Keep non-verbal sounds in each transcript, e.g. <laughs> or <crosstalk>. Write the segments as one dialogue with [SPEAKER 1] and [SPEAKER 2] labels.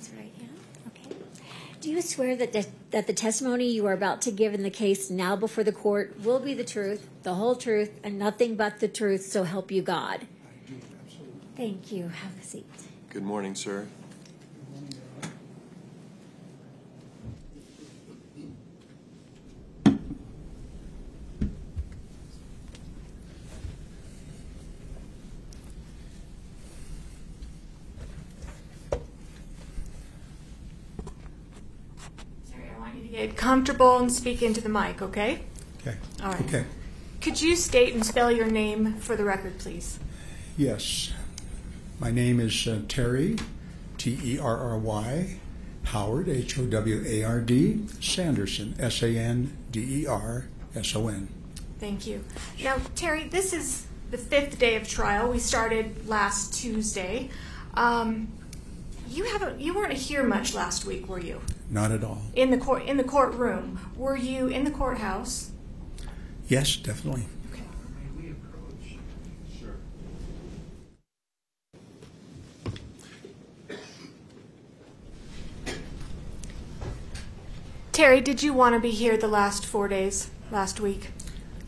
[SPEAKER 1] Raise your right hand. Okay. Do you swear that the, that the testimony you are about to give in the case now before the court will be the truth, the whole truth, and nothing but the truth, so help you God?
[SPEAKER 2] I do, absolutely.
[SPEAKER 1] Thank you. Have a seat.
[SPEAKER 3] Good morning, sir.
[SPEAKER 4] Sorry, I want you to get comfortable and speak into the mic, okay?
[SPEAKER 2] Okay.
[SPEAKER 4] All right.
[SPEAKER 2] Okay.
[SPEAKER 4] Could you state and spell your name for the record, please?
[SPEAKER 2] Yes. My name is uh, Terry, T E R R Y, Howard, H O W A R D, Sanderson, S A N D E R S O N.
[SPEAKER 4] Thank you. Now, Terry, this is the fifth day of trial. We started last Tuesday. Um, you haven't, you weren't here much last week, were you?
[SPEAKER 2] Not at all.
[SPEAKER 4] In the court, in the courtroom, were you in the courthouse?
[SPEAKER 2] Yes, definitely.
[SPEAKER 4] Okay.
[SPEAKER 3] Sure.
[SPEAKER 4] Terry, did you want to be here the last four days last week,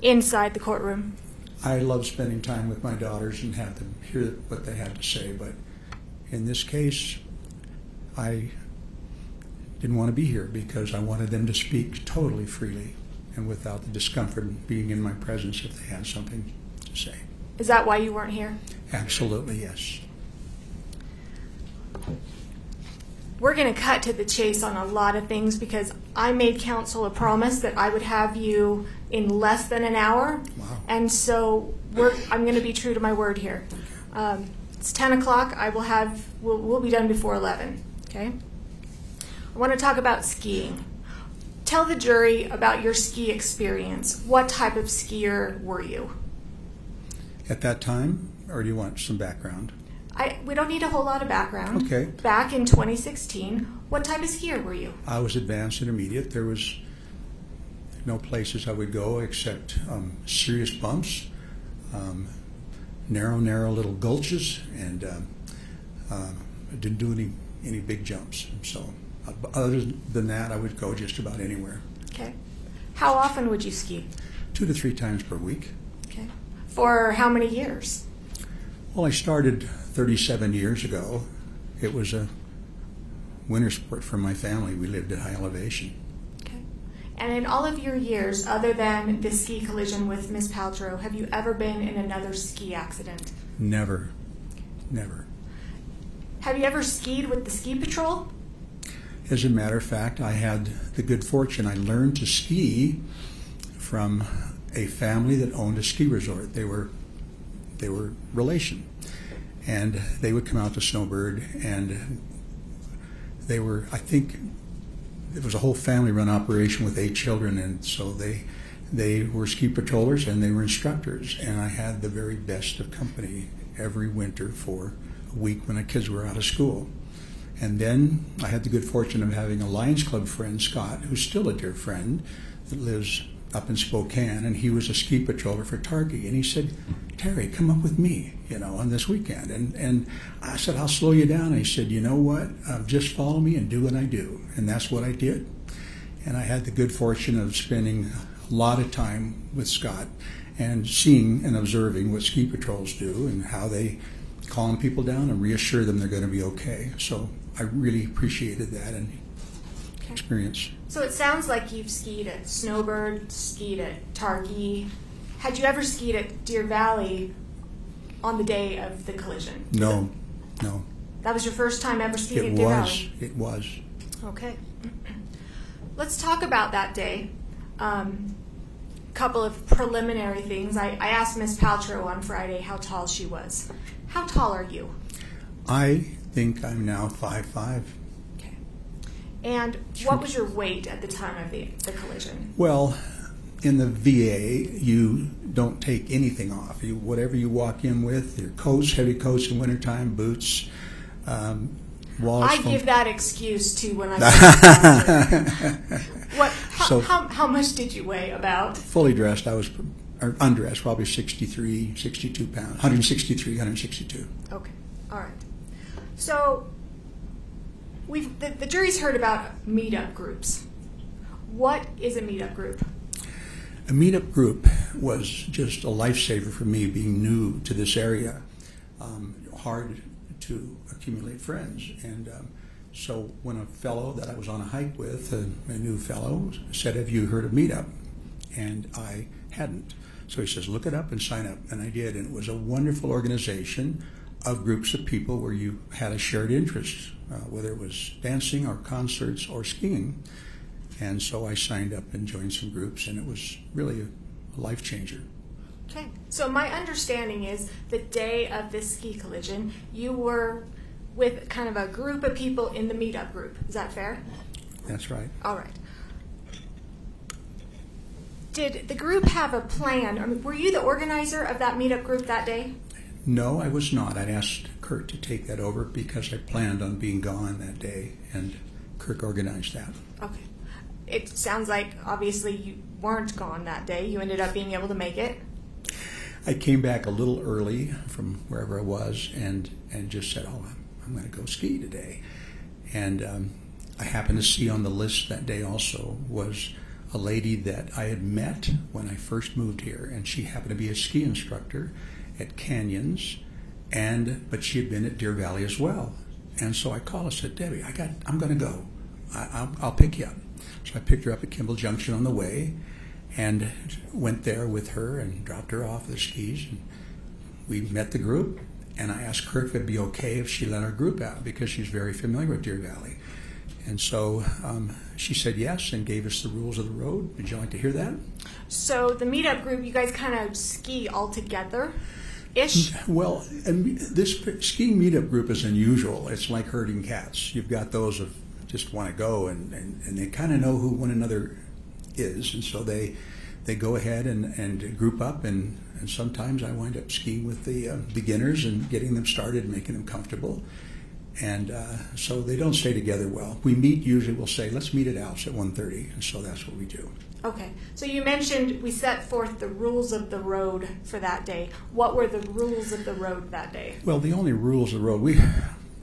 [SPEAKER 4] inside the courtroom?
[SPEAKER 2] I love spending time with my daughters and have them hear what they had to say, but in this case, I didn't want to be here because I wanted them to speak totally freely and without the discomfort of being in my presence if they had something to say.
[SPEAKER 4] Is that why you weren't here?
[SPEAKER 2] Absolutely, yes.
[SPEAKER 4] We're going to cut to the chase on a lot of things because I made counsel a promise that I would have you in less than an hour.
[SPEAKER 2] Wow.
[SPEAKER 4] And so we're, I'm going to be true to my word here. Um, it's 10 o'clock. I will have, we'll, we'll be done before 11. Okay? I want to talk about skiing. Tell the jury about your ski experience. What type of skier were you?
[SPEAKER 2] At that time, or do you want some background?
[SPEAKER 4] I, we don't need a whole lot of background.
[SPEAKER 2] Okay.
[SPEAKER 4] Back in 2016, what type of skier were you?
[SPEAKER 2] I was advanced intermediate. There was no places I would go except um, serious bumps, um, narrow, narrow little gulches, and um, uh, I didn't do any any big jumps. So, other than that, I would go just about anywhere.
[SPEAKER 4] Okay. How often would you ski?
[SPEAKER 2] Two to three times per week.
[SPEAKER 4] Okay. For how many years?
[SPEAKER 2] Well, I started 37 years ago. It was a winter sport for my family. We lived at high elevation.
[SPEAKER 4] Okay. And in all of your years, other than the ski collision with Miss Paltrow, have you ever been in another ski accident?
[SPEAKER 2] Never, never.
[SPEAKER 4] Have you ever skied with the ski patrol?
[SPEAKER 2] As a matter of fact, I had the good fortune. I learned to ski from a family that owned a ski resort. They were they were relation, and they would come out to Snowbird, and they were. I think it was a whole family-run operation with eight children, and so they they were ski patrollers and they were instructors, and I had the very best of company every winter for a week when the kids were out of school. And then I had the good fortune of having a Lions Club friend, Scott, who's still a dear friend, that lives up in Spokane, and he was a ski patroller for Targhee. And he said, Terry, come up with me, you know, on this weekend. And, and I said, I'll slow you down. And he said, you know what? Uh, just follow me and do what I do. And that's what I did. And I had the good fortune of spending a lot of time with Scott and seeing and observing what ski patrols do and how they calm people down and reassure them they're going to be okay. So I really appreciated that and
[SPEAKER 4] Okay.
[SPEAKER 2] experience.
[SPEAKER 4] So it sounds like you've skied at Snowbird, skied at Targhee. Had you ever skied at Deer Valley on the day of the collision?
[SPEAKER 2] No, no,
[SPEAKER 4] That was your first time ever skiing
[SPEAKER 2] it
[SPEAKER 4] at Deer
[SPEAKER 2] was,
[SPEAKER 4] Valley?
[SPEAKER 2] it was.
[SPEAKER 4] Okay. Let's talk about that day. Um, couple of preliminary things. I, I asked Miss Paltrow on Friday how tall she was. How tall are you?
[SPEAKER 2] I think I'm now five five.
[SPEAKER 4] Okay. And what was your weight at the time of the, the collision?
[SPEAKER 2] Well, in the VA, you don't take anything off. You whatever you walk in with, your coats, heavy coats in wintertime, boots, um, wallets.
[SPEAKER 4] I
[SPEAKER 2] from-
[SPEAKER 4] give that excuse to when I. <laughs> what? How,
[SPEAKER 2] So-
[SPEAKER 4] how, how much did you weigh? About
[SPEAKER 2] fully dressed. I was or undressed, probably 63, 62 pounds, 163, 162.
[SPEAKER 4] okay. All right. So, we've the, the jury's heard about meetup groups. What is a meetup group?
[SPEAKER 2] A meetup group was just a lifesaver for me being new to this area. Um, hard to accumulate friends. And um, so when a fellow that I was on a hike with, a, a new fellow, said, Have you heard of Meetup? And I hadn't. So he says, Look it up and sign up. And I did. And it was a wonderful organization of groups of people where you had a shared interest, uh, whether it was dancing or concerts or skiing. And so I signed up and joined some groups, and it was really a life changer.
[SPEAKER 4] Okay. So my understanding is the day of this ski collision, you were with kind of a group of people in the meetup group. Is that fair?
[SPEAKER 2] That's right.
[SPEAKER 4] All right. Did the group have a plan? I mean, were you the organizer of that meetup group that day?
[SPEAKER 2] No, I was not. I'd asked Kurt to take that over because I planned on being gone that day, and Kirk organized that.
[SPEAKER 4] Okay. It sounds like obviously you weren't gone that day. You ended up being able to make it.
[SPEAKER 2] I came back a little early from wherever I was and, and just said, Oh, I'm, I'm going to go ski today. And um, I happened to see on the list that day also was a lady that I had met when I first moved here, and she happened to be a ski instructor at Canyons, and but she had been at Deer Valley as well. And so I called and said, Debbie, I got, I'm going to go. I, I'll, I'll pick you up. So I picked her up at Kimball Junction on the way, and went there with her and dropped her off the skis. And we met the group, and I asked Kurt if it'd be okay if she let our group out because she's very familiar with Deer Valley. And so um, she said yes and gave us the rules of the road. Would you like to hear that?
[SPEAKER 4] So the meetup group, you guys kind of ski all together, ish.
[SPEAKER 2] Well, and this ski meetup group is unusual. It's like herding cats. You've got those of just want to go, and, and, and they kind of know who one another is, and so they they go ahead and, and group up, and, and sometimes I wind up skiing with the uh, beginners and getting them started, making them comfortable, and uh, so they don't stay together well. We meet usually. We'll say let's meet at Alps at 1.30, and so that's what we do.
[SPEAKER 4] Okay, so you mentioned we set forth the rules of the road for that day. What were the rules of the road that day?
[SPEAKER 2] Well, the only rules of the road we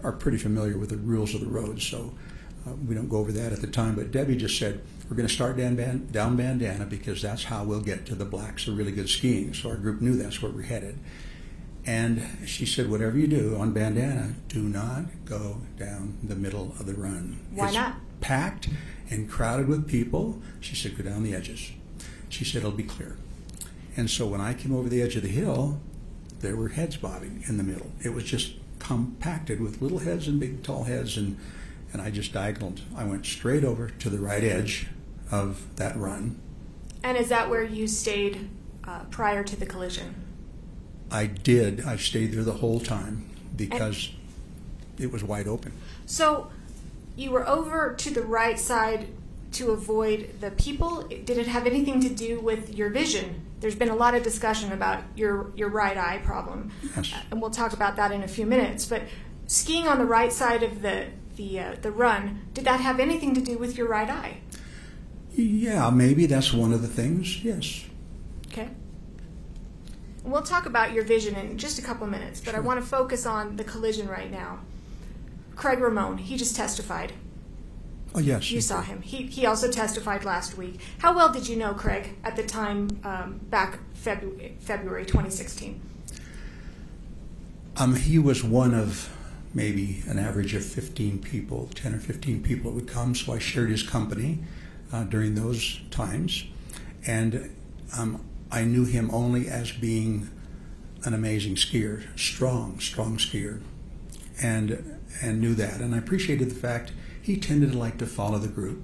[SPEAKER 2] are pretty familiar with the rules of the road, so uh, we don't go over that at the time. But Debbie just said we're going to start down, down Bandana because that's how we'll get to the blacks of really good skiing. So our group knew that's where we're headed. And she said, whatever you do on Bandana, do not go down the middle of the run.
[SPEAKER 4] Why
[SPEAKER 2] it's
[SPEAKER 4] not?
[SPEAKER 2] Packed and crowded with people. She said, go down the edges. She said, it'll be clear. And so when I came over the edge of the hill, there were heads bobbing in the middle. It was just compacted with little heads and big tall heads and and I just diagonaled. I went straight over to the right edge of that run.
[SPEAKER 4] And is that where you stayed uh, prior to the collision?
[SPEAKER 2] I did. I stayed there the whole time because and, it was wide open.
[SPEAKER 4] So you were over to the right side to avoid the people. Did it have anything to do with your vision? There's been a lot of discussion about your, your right eye problem.
[SPEAKER 2] Yes.
[SPEAKER 4] And we'll talk about that in a few minutes. But skiing on the right side of the the uh, the run, did that have anything to do with your right eye?
[SPEAKER 2] Yeah, maybe that's one of the things. Yes.
[SPEAKER 4] Okay. We'll talk about your vision in just a couple of minutes, but sure. I want to focus on the collision right now. Craig Ramon, he just testified.
[SPEAKER 2] Oh yes,
[SPEAKER 4] you saw him. He he also testified last week. How well did you know Craig at the time um, back February February 2016?
[SPEAKER 2] Um, he was one of maybe an average of 15 people, 10 or 15 people that would come. So I shared his company uh, during those times. And um, I knew him only as being an amazing skier, strong, strong skier, and, and knew that. And I appreciated the fact he tended to like to follow the group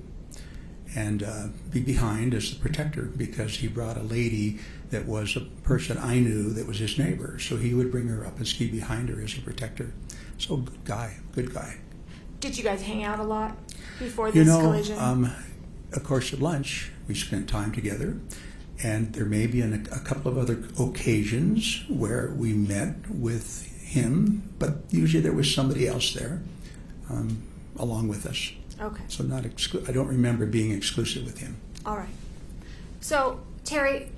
[SPEAKER 2] and uh, be behind as the protector because he brought a lady that was a person I knew that was his neighbor. So he would bring her up and ski behind her as a protector. So good guy, good guy.
[SPEAKER 4] Did you guys hang out a lot before this
[SPEAKER 2] you know,
[SPEAKER 4] collision?
[SPEAKER 2] Um, of course, at lunch we spent time together, and there may be an, a couple of other occasions where we met with him, but usually there was somebody else there um, along with us.
[SPEAKER 4] Okay.
[SPEAKER 2] So not exclu- I don't remember being exclusive with him.
[SPEAKER 4] All right. So Terry,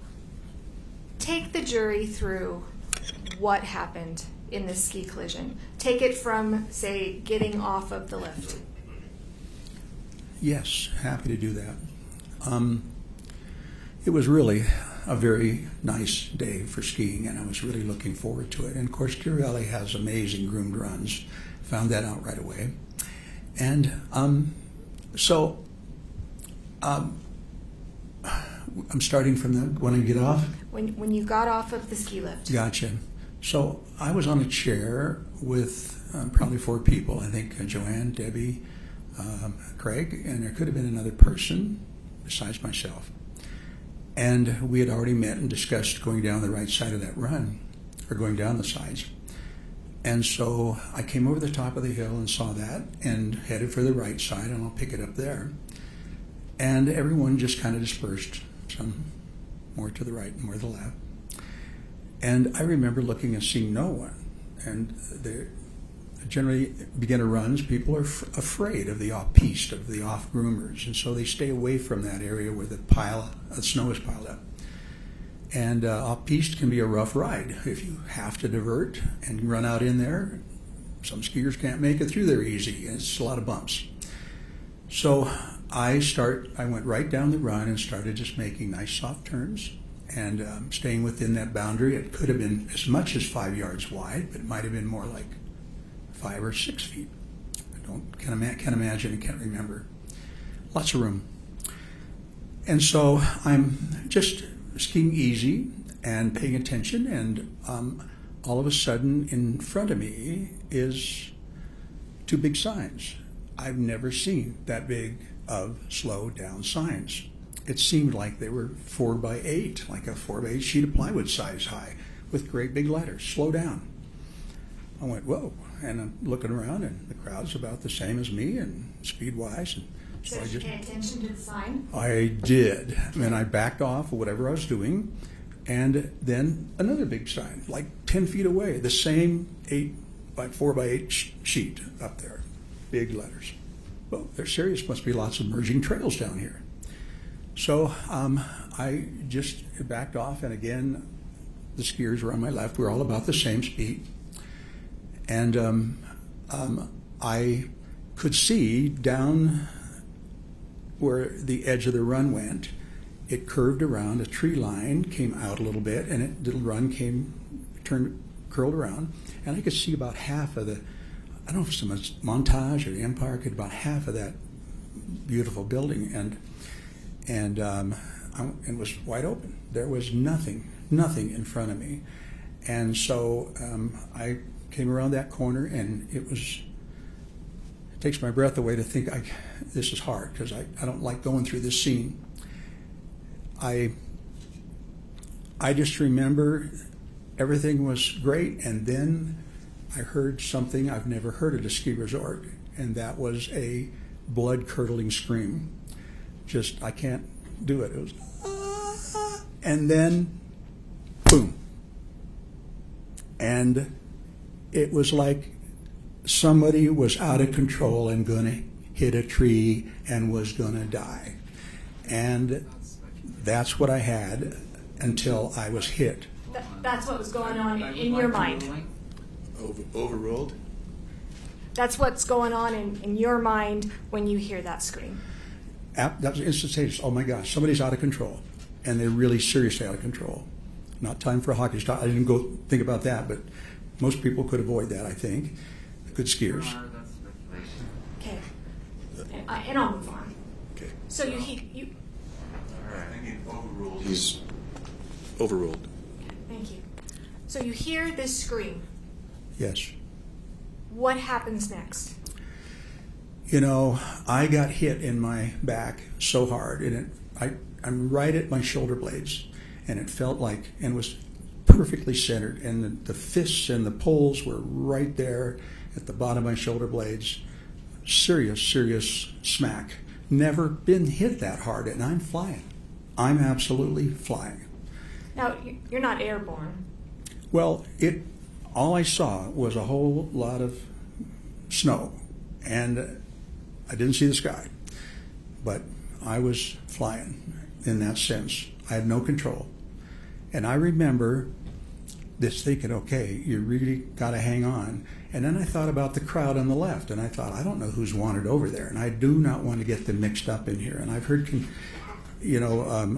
[SPEAKER 4] take the jury through what happened in this ski collision. Take it from, say, getting off of the lift.
[SPEAKER 2] Yes, happy to do that. Um, it was really a very nice day for skiing, and I was really looking forward to it. And of course, Deer has amazing groomed runs. Found that out right away. And um, so um, I'm starting from the when I get off.
[SPEAKER 4] When, when you got off of the ski lift.
[SPEAKER 2] Gotcha. So I was on a chair with um, probably four people. I think uh, Joanne, Debbie, um, Craig, and there could have been another person besides myself. And we had already met and discussed going down the right side of that run, or going down the sides. And so I came over the top of the hill and saw that and headed for the right side, and I'll pick it up there. And everyone just kind of dispersed, some more to the right and more to the left. And I remember looking and seeing no one. And there, generally, beginner runs, people are f- afraid of the off piste, of the off groomers. And so they stay away from that area where the pile of snow is piled up. And uh, off piste can be a rough ride if you have to divert and run out in there. Some skiers can't make it through there easy. It's a lot of bumps. So I start. I went right down the run and started just making nice soft turns and um, staying within that boundary. It could have been as much as five yards wide, but it might have been more like five or six feet. I don't can't, ima- can't imagine and can't remember. Lots of room. And so I'm just skiing easy and paying attention, and um, all of a sudden, in front of me is two big signs. I've never seen that big of slow down signs. It seemed like they were four by eight, like a four by eight sheet of plywood size high, with great big letters, slow down. I went, whoa, and I'm looking around, and the crowd's about the same as me, and speed wise, and so I
[SPEAKER 4] Did you
[SPEAKER 2] just
[SPEAKER 4] pay attention to the sign?
[SPEAKER 2] I did. And I backed off of whatever I was doing. And then another big sign, like 10 feet away, the same 8 by 4 by 8 sh- sheet up there. Big letters. Well, they're serious. Must be lots of merging trails down here. So um, I just backed off. And again, the skiers were on my left. We were all about the same speed. And um, um, I could see down where the edge of the run went, it curved around. A tree line came out a little bit, and it, the run came, turned, curled around, and I could see about half of the. I don't know if it's the Montage or the Empire. Could about half of that beautiful building, and and um, I, it was wide open. There was nothing, nothing in front of me, and so um, I came around that corner, and it was it takes my breath away to think I, this is hard because I, I don't like going through this scene. I I just remember everything was great, and then I heard something I've never heard at a ski resort, and that was a blood curdling scream. Just I can't do it. It was, "Ah," and then, boom, and it was like somebody was out of control and going to hit a tree and was going to die. And that's what I had until I was hit.
[SPEAKER 4] That, that's what was going on in your mind.
[SPEAKER 3] Over, overruled?
[SPEAKER 4] That's what's going on in, in your mind when you hear that scream.
[SPEAKER 2] Ap- That was instantaneous. Oh my gosh, somebody's out of control. And they're really seriously out of control. Not time for a hockey stop. I didn't go think about that, but most people could avoid that, I think. Good skiers.
[SPEAKER 4] Okay. And, I, uh, and I'll move on.
[SPEAKER 3] Okay.
[SPEAKER 4] So you, he, you,
[SPEAKER 3] All right, I think overruled. He's overruled.
[SPEAKER 4] thank you. So you hear this scream.
[SPEAKER 2] Yes.
[SPEAKER 4] What happens next?
[SPEAKER 2] You know, I got hit in my back so hard, and it, I, I'm right at my shoulder blades, and it felt like, and was perfectly centered, and the, the fists and the poles were right there at the bottom of my shoulder blades. Serious, serious smack. Never been hit that hard, and I'm flying. I'm absolutely flying.
[SPEAKER 4] Now, you- you're not airborne.
[SPEAKER 2] Well, it all I saw was a whole lot of snow, and I didn't see the sky. But I was flying in that sense. I had no control, and I remember this thinking, okay, you really got to hang on. And then I thought about the crowd on the left, and I thought, I don't know who's wanted over there, and I do not want to get them mixed up in here. And I've heard, you know, um,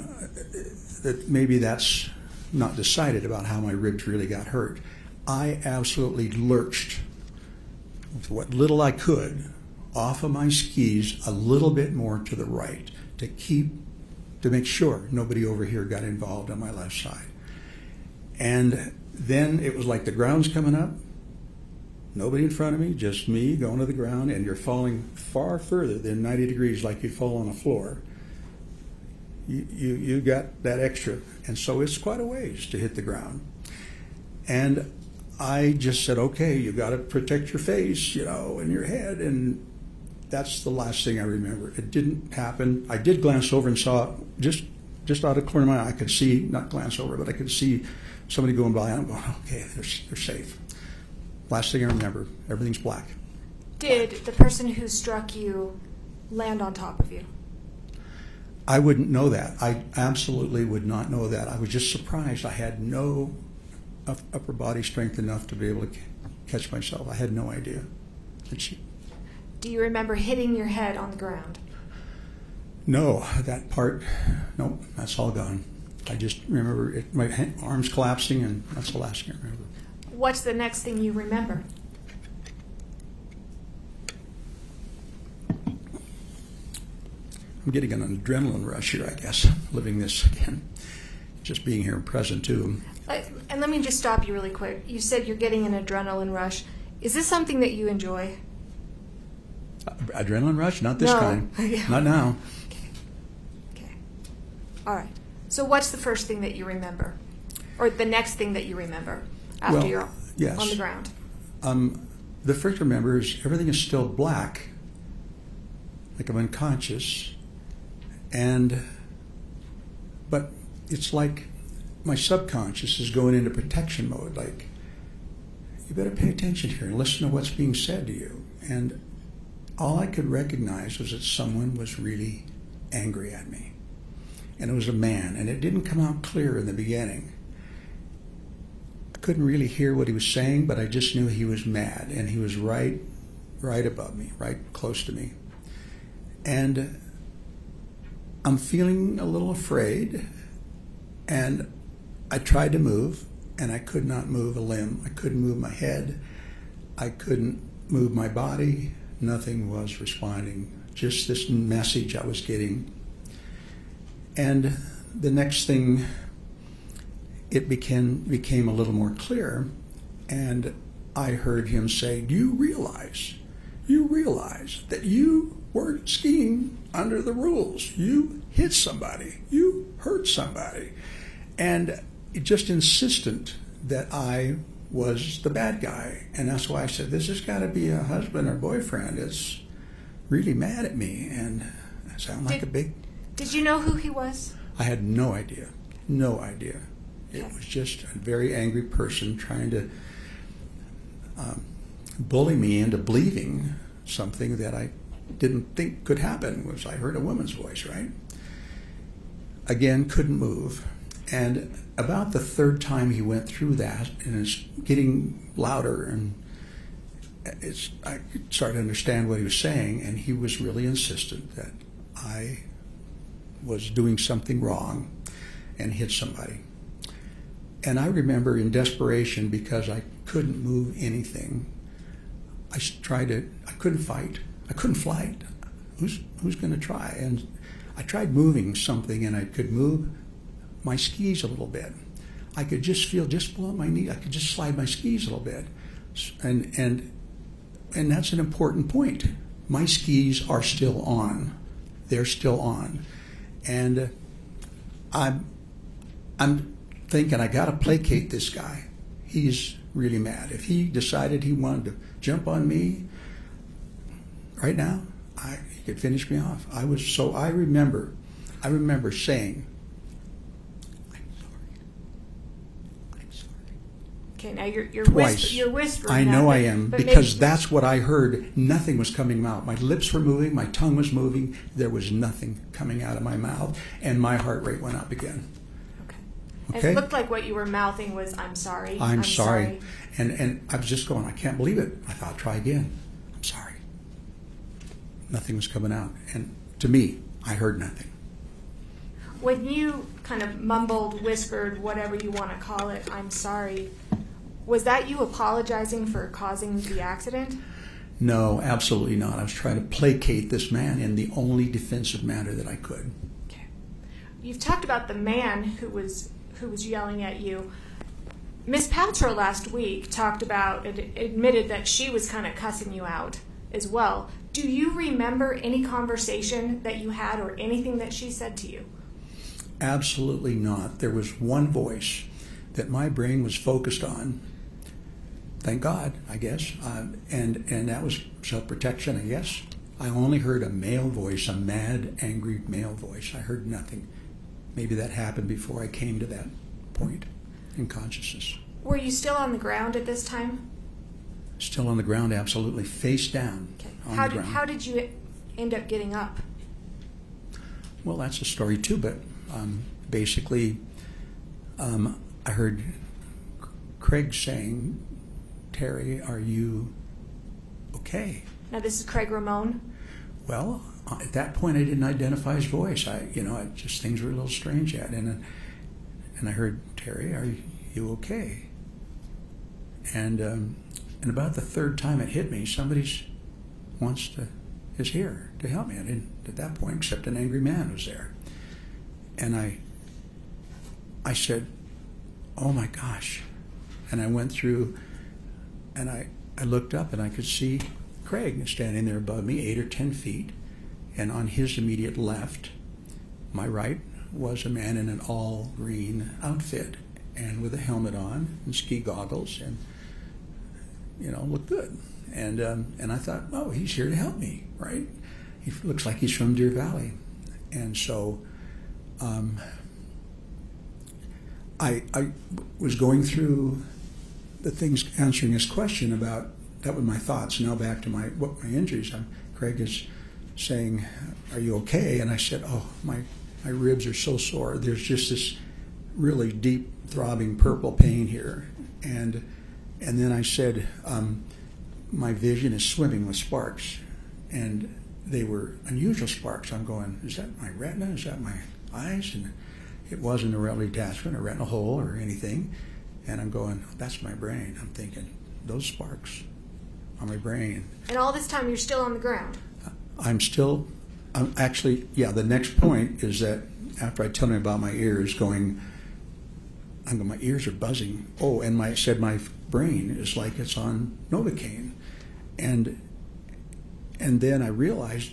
[SPEAKER 2] that maybe that's not decided about how my ribs really got hurt. I absolutely lurched with what little I could off of my skis a little bit more to the right to keep to make sure nobody over here got involved on my left side. And then it was like the ground's coming up, nobody in front of me, just me going to the ground, and you're falling far further than 90 degrees like you'd fall on a floor. You, you, you got that extra. And so it's quite a ways to hit the ground. And I just said, okay, you got to protect your face, you know, and your head. And that's the last thing I remember. It didn't happen. I did glance over and saw just just out of the corner of my eye, I could see not glance over, but I could see somebody going by. And I'm going, okay, they're, they're safe. Last thing I remember, everything's black.
[SPEAKER 4] Did the person who struck you land on top of you?
[SPEAKER 2] I wouldn't know that. I absolutely would not know that. I was just surprised. I had no upper body strength enough to be able to catch myself. I had no idea. She,
[SPEAKER 4] Do you remember hitting your head on the ground?
[SPEAKER 2] no, that part, no, that's all gone. I just remember it, my arms collapsing, and that's the last thing I remember.
[SPEAKER 4] What's the next thing you remember?
[SPEAKER 2] I'm getting an adrenaline rush here, I guess, living this again. Just being here and present, too.
[SPEAKER 4] Uh, And let me just stop you really quick. You said you're getting an adrenaline rush. Is this something that you enjoy?
[SPEAKER 2] Adrenaline rush? Not this
[SPEAKER 4] No.
[SPEAKER 2] kind. <laughs>
[SPEAKER 4] Yeah.
[SPEAKER 2] Not now.
[SPEAKER 4] Okay. Okay. All right. So what's the first thing that you remember? Or the next thing that you remember after
[SPEAKER 2] Well,
[SPEAKER 4] you're
[SPEAKER 2] yes.
[SPEAKER 4] on the ground?
[SPEAKER 2] Um, the first I remember is everything is still black, like I'm unconscious, and but it's like my subconscious is going into protection mode. Like you better pay attention here and listen to what's being said to you. And all I could recognize was that someone was really angry at me, and it was a man, and it didn't come out clear in the beginning. I couldn't really hear what he was saying, but I just knew he was mad, and he was right, right above me, right close to me. And I'm feeling a little afraid, and I tried to move, and I could not move a limb. I couldn't move my head. I couldn't move my body. Nothing was responding. Just this message I was getting. And the next thing it became became a little more clear, and I heard him say, "Do you realize? You realize that you were skiing under the rules. You hit somebody. You hurt somebody." And it just insistent that I was the bad guy, and that's why I said, "This has got to be a husband or boyfriend. It's really mad at me, and I sound like
[SPEAKER 4] Did-
[SPEAKER 2] a big."
[SPEAKER 4] Did you know who he was?
[SPEAKER 2] I had no idea. No idea. It was just a very angry person trying to um, bully me into believing something that I didn't think could happen was I heard a woman's voice, right? Again, couldn't move. And about the third time he went through that, and it's getting louder, and it's, I started to understand what he was saying, and he was really insistent that I was doing something wrong and hit somebody. And I remember in desperation because I couldn't move anything. I tried to. I couldn't fight. I couldn't fight. Who's who's going to try? And I tried moving something, and I could move my skis a little bit. I could just feel just below my knee. I could just slide my skis a little bit, and and and that's an important point. My skis are still on. They're still on, and I'm I'm thinking I got to placate this guy. He's really mad. If he decided he wanted to jump on me right now, I, he could finish me off. I was so I remember, I remember saying, "I'm sorry. I'm sorry."
[SPEAKER 4] Okay, now you're you're,
[SPEAKER 2] Twice.
[SPEAKER 4] whisper, you're whispering.
[SPEAKER 2] I
[SPEAKER 4] that,
[SPEAKER 2] know
[SPEAKER 4] but-
[SPEAKER 2] I am because
[SPEAKER 4] maybe-
[SPEAKER 2] that's what I heard. Nothing was coming out. My lips were moving, my tongue was moving. There was nothing coming out of my mouth, and my heart rate went up again.
[SPEAKER 4] Okay.
[SPEAKER 2] Okay?
[SPEAKER 4] It looked like what you were mouthing was, I'm sorry.
[SPEAKER 2] I'm, sorry. And and I was just going, I can't believe it. I thought, try again. I'm sorry. Nothing was coming out. And to me, I heard nothing.
[SPEAKER 4] When you kind of mumbled, whispered, whatever you want to call it, I'm sorry, was that you apologizing for causing the accident?
[SPEAKER 2] No, absolutely not. I was trying to placate this man in the only defensive manner that I could.
[SPEAKER 4] Okay. You've talked about the man who was who was yelling at you. Miss Paltrow last week talked about ad- admitted that she was kind of cussing you out as well. Do you remember any conversation that you had or anything that she said to you?
[SPEAKER 2] Absolutely not. There was one voice that my brain was focused on. Thank God, I guess, um, and and that was self-protection. I guess I only heard a male voice, a mad, angry male voice. I heard nothing. Maybe that happened before I came to that point in consciousness.
[SPEAKER 4] Were you still on the ground at this time?
[SPEAKER 2] Still on the ground, absolutely face down
[SPEAKER 4] Okay. How did,
[SPEAKER 2] ground.
[SPEAKER 4] how did you end up getting up?
[SPEAKER 2] Well, that's a story too, but um, basically, um, I heard Craig saying, Terry, are you okay?
[SPEAKER 4] Now this is Craig Ramon.
[SPEAKER 2] Well, uh, at that point, I didn't identify his voice. I, you know, I just things were a little strange yet, and and I heard Terry, "Are you okay?" And um, and about the third time it hit me, somebody's wants to is here to help me. I didn't at that point, except an angry man was there, and I I said, "Oh my gosh," and I went through, and I I looked up and I could see Craig standing there above me, eight or ten feet, and on his immediate left, my right, was a man in an all green outfit and with a helmet on and ski goggles and you know looked good. And um, and I thought, oh, he's here to help me, right? He looks like he's from Deer Valley, and so. Um, I, I was going through the things answering his question about that were my thoughts. Now back to my what my injuries. I'm, Craig is saying, "Are you okay?" And I said, "Oh, my my ribs are so sore. There's just this really deep throbbing purple pain here." And and then I said, um, "My vision is swimming with sparks," and they were unusual sparks. I'm going, "Is that my retina? Is that my eyes?" And it wasn't a retinal detachment, a retinal hole, or anything. And I'm going, "That's my brain." I'm thinking, those sparks on my brain.
[SPEAKER 4] And all this time you're still on the ground.
[SPEAKER 2] Uh, I'm still, I'm actually, yeah, the next point is that after I tell him about my ears going, I'm going, my ears are buzzing. Oh, and my, said my brain is like it's on Novocaine. And, and then I realized,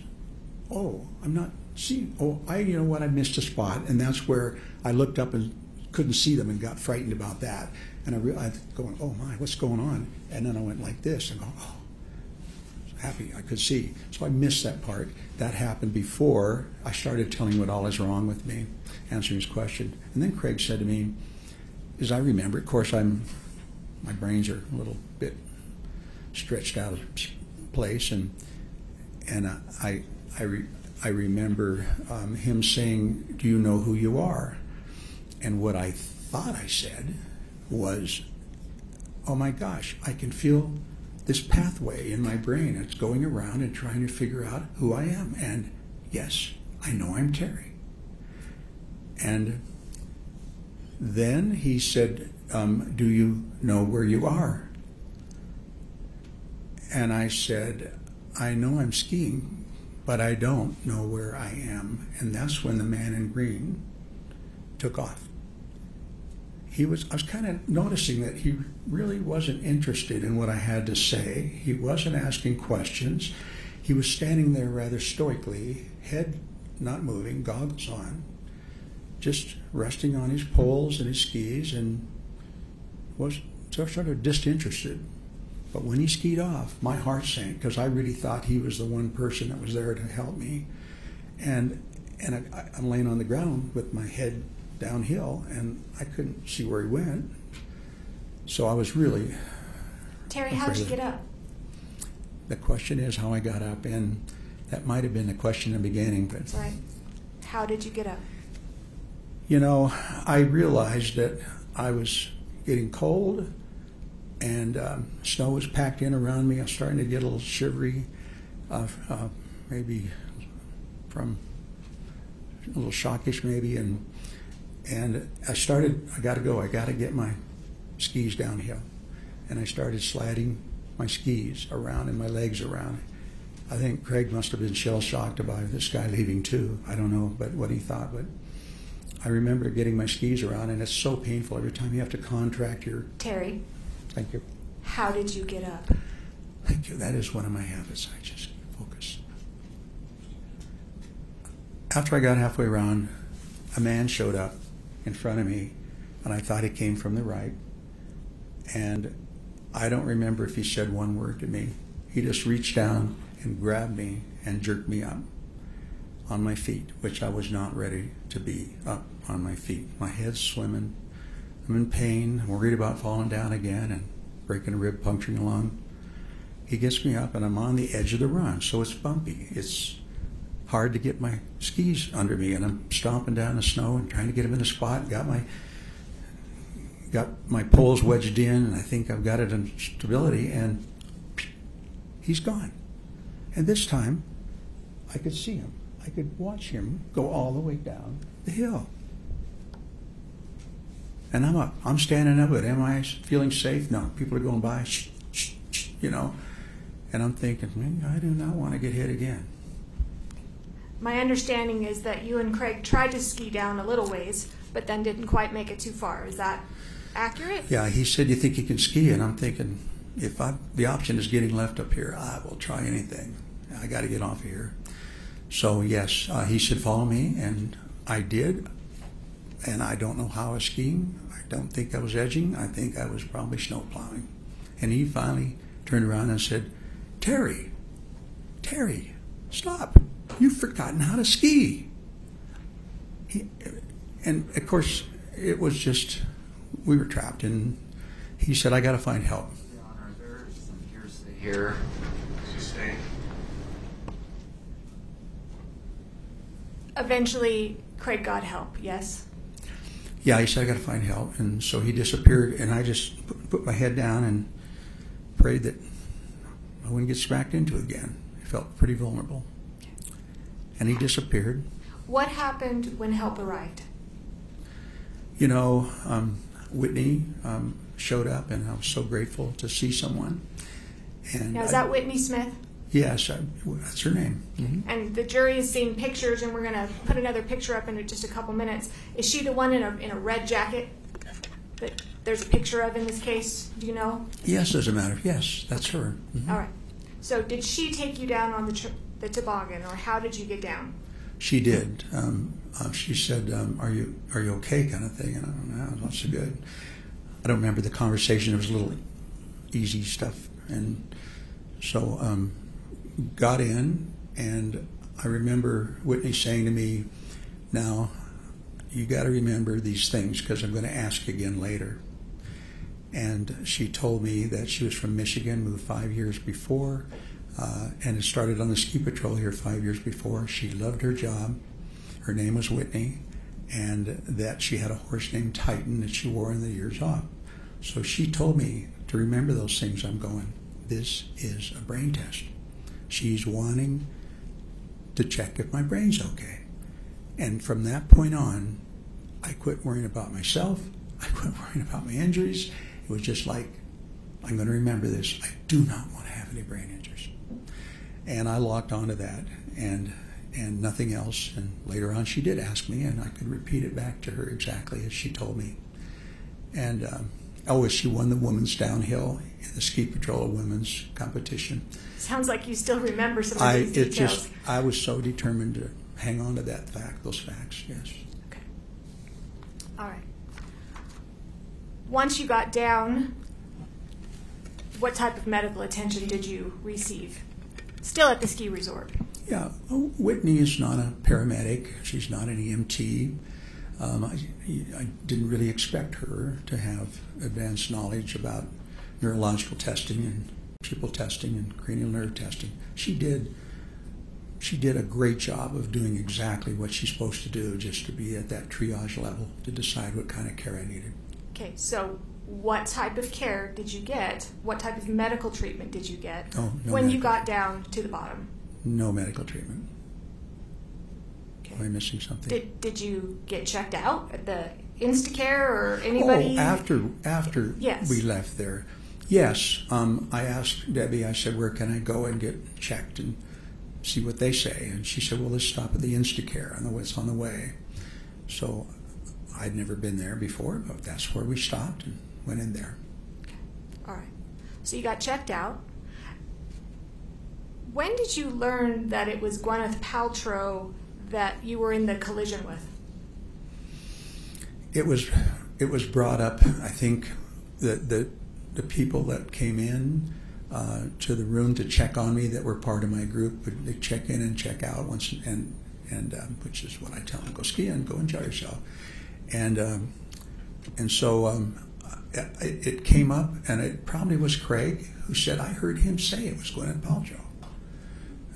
[SPEAKER 2] oh, I'm not seeing, oh, I, you know what, I missed a spot. And that's where I looked up and couldn't see them and got frightened about that. And I realized, going, oh my, what's going on? And then I went like this and go, oh, happy I could see. So I missed that part. That happened before I started telling what all is wrong with me, answering his question. And then Craig said to me, as I remember, of course, I'm my brains are a little bit stretched out of place, and and uh, I I re, I remember um, him saying, "Do you know who you are?" And what I thought I said was, "Oh my gosh, I can feel." this pathway in my brain. It's going around and trying to figure out who I am. And yes, I know I'm Terry. And then he said, um, Do you know where you are? And I said, I know I'm skiing, but I don't know where I am. And that's when the man in green took off he was I was kind of noticing that he really wasn't interested in what I had to say. He wasn't asking questions. He was standing there rather stoically, head not moving, goggles on, just resting on his poles and his skis and was sort of disinterested. But when he skied off, my heart sank because I really thought he was the one person that was there to help me. And and I, I'm laying on the ground with my head downhill, and I couldn't see where he went. So I was really.
[SPEAKER 4] Terry, how did you get up?
[SPEAKER 2] The question is how I got up, and that might have been the question in the beginning, but
[SPEAKER 4] right. How did you get up?
[SPEAKER 2] You know, I realized that I was getting cold and um, snow was packed in around me. I was starting to get a little shivery, uh, uh, maybe from a little shockish, maybe. And and I started. I got to go. I got to get my skis downhill, and I started sliding my skis around and my legs around. I think Craig must have been shell shocked about this guy leaving too. I don't know, but what he thought, but. I remember getting my skis around, and it's so painful every time you have to contract your.
[SPEAKER 4] Terry,
[SPEAKER 2] Thank you.
[SPEAKER 4] how did you get up?
[SPEAKER 2] Thank you. That is one of my habits. I just focus. After I got halfway around, a man showed up in front of me, and I thought he came from the right. And I don't remember if he said one word to me. He just reached down and grabbed me and jerked me up on my feet, which I was not ready to be up on my feet. My head's swimming. I'm in pain, worried about falling down again and breaking a rib, puncturing a lung. He gets me up, and I'm on the edge of the run, so it's bumpy. It's hard to get my skis under me, and I'm stomping down the snow and trying to get them in a spot. Got my got my poles wedged in, and I think I've got it in stability, and he's gone. And this time, I could see him. I could watch him go all the way down the hill. And I'm up. I'm standing up. But am I feeling safe? No. People are going by. Shh, shh, shh, you know. And I'm thinking, I do not want to get hit again.
[SPEAKER 4] My understanding is that you and Craig tried to ski down a little ways, but then didn't quite make it too far. Is that accurate?
[SPEAKER 2] Yeah, he said, "You think you can ski?" And I'm thinking, if I, the option is getting left up here, I will try anything. I got to get off of here. So yes, uh, he said, "Follow me," and I did. And I don't know how I was skiing. I don't think I was edging. I think I was probably snow plowing. And he finally turned around and said, "Terry, Terry, stop! You've forgotten how to ski." He, and of course, it was just we were trapped, and he said, "I got to find help."
[SPEAKER 5] Honor, there's some hearsay here.
[SPEAKER 3] Does?
[SPEAKER 4] Eventually, Craig got help, yes?
[SPEAKER 2] Yeah, he said, I got to find help. And so he disappeared, and I just put, put my head down and prayed that I wouldn't get smacked into again. I felt pretty vulnerable. And he disappeared.
[SPEAKER 4] What happened when help arrived?
[SPEAKER 2] You know, um, Whitney um, showed up, and I was so grateful to see someone. And
[SPEAKER 4] Now, is
[SPEAKER 2] I-
[SPEAKER 4] that Whitney Smith?
[SPEAKER 2] Yes, I, that's her name. Mhm.
[SPEAKER 4] And the jury has seen pictures, and we're going to put another picture up in just a couple minutes. Is she the one in a, in a red jacket that there's a picture of in this case? Do you know?
[SPEAKER 2] Yes, as a matter of yes, that's her. Mhm.
[SPEAKER 4] All right. So, did she take you down on the, tr- the toboggan, or how did you get down?
[SPEAKER 2] She did. Um, uh, she said, um, "Are you are you okay?" kind of thing, and I don't know. Not so good. I don't remember the conversation. It was a little easy stuff, and so um, got in, and I remember Whitney saying to me, "Now, you got to remember these things because I'm going to ask again later." And she told me that she was from Michigan, moved five years before, uh, and had started on the ski patrol here five years before. She loved her job. Her name was Whitney, and that she had a horse named Titan that she wore in the years off. So she told me to remember those things. I'm going, this is a brain test. She's wanting to check if my brain's okay. And from that point on, I quit worrying about myself. <laughs> I quit worrying about my injuries. It was just like, I'm going to remember this. I do not want to have any brain injuries. And I locked onto that and and nothing else. And later on, she did ask me, and I could repeat it back to her exactly as she told me. And um, oh, she won the women's downhill in the ski patrol women's competition.
[SPEAKER 4] Sounds like you still remember some of
[SPEAKER 2] I
[SPEAKER 4] these details.
[SPEAKER 2] just I was so determined to hang on to that fact, those facts. Yes.
[SPEAKER 4] Okay. All right. Once you got down, what type of medical attention did you receive? Still at the ski resort.
[SPEAKER 2] Yeah, Whitney is not a paramedic. She's not an EMT. Um, I, I didn't really expect her to have advanced knowledge about neurological testing and pupil testing and cranial nerve testing. She did she did a great job of doing exactly what she's supposed to do, just to be at that triage level to decide what kind of care I needed.
[SPEAKER 4] Okay, so what type of care did you get? What type of medical treatment did you get
[SPEAKER 2] Oh, no
[SPEAKER 4] when you got down to the bottom?
[SPEAKER 2] No medical treatment.
[SPEAKER 4] Okay.
[SPEAKER 2] Am I missing something?
[SPEAKER 4] Did, did you get checked out at the Instacare or anybody?
[SPEAKER 2] Oh, after after
[SPEAKER 4] Yes.
[SPEAKER 2] we left there, yes. Um, I asked Debbie. I said, "Where can I go and get checked and see what they say?" And she said, "Well, let's stop at the Instacare. I know it's on the way." So I'd never been there before, but that's where we stopped and went in there.
[SPEAKER 4] All right. So you got checked out. When did you learn that it was Gwyneth Paltrow that you were in the collision with?
[SPEAKER 2] It was it was brought up. I think that the the people that came in uh, to the room to check on me that were part of my group would they check in and check out once and and um, which is what I tell them: go skiing, go enjoy yourself. And um, and so um, it, it came up, and it probably was Craig who said, "I heard him say it was Gwyneth Paltrow."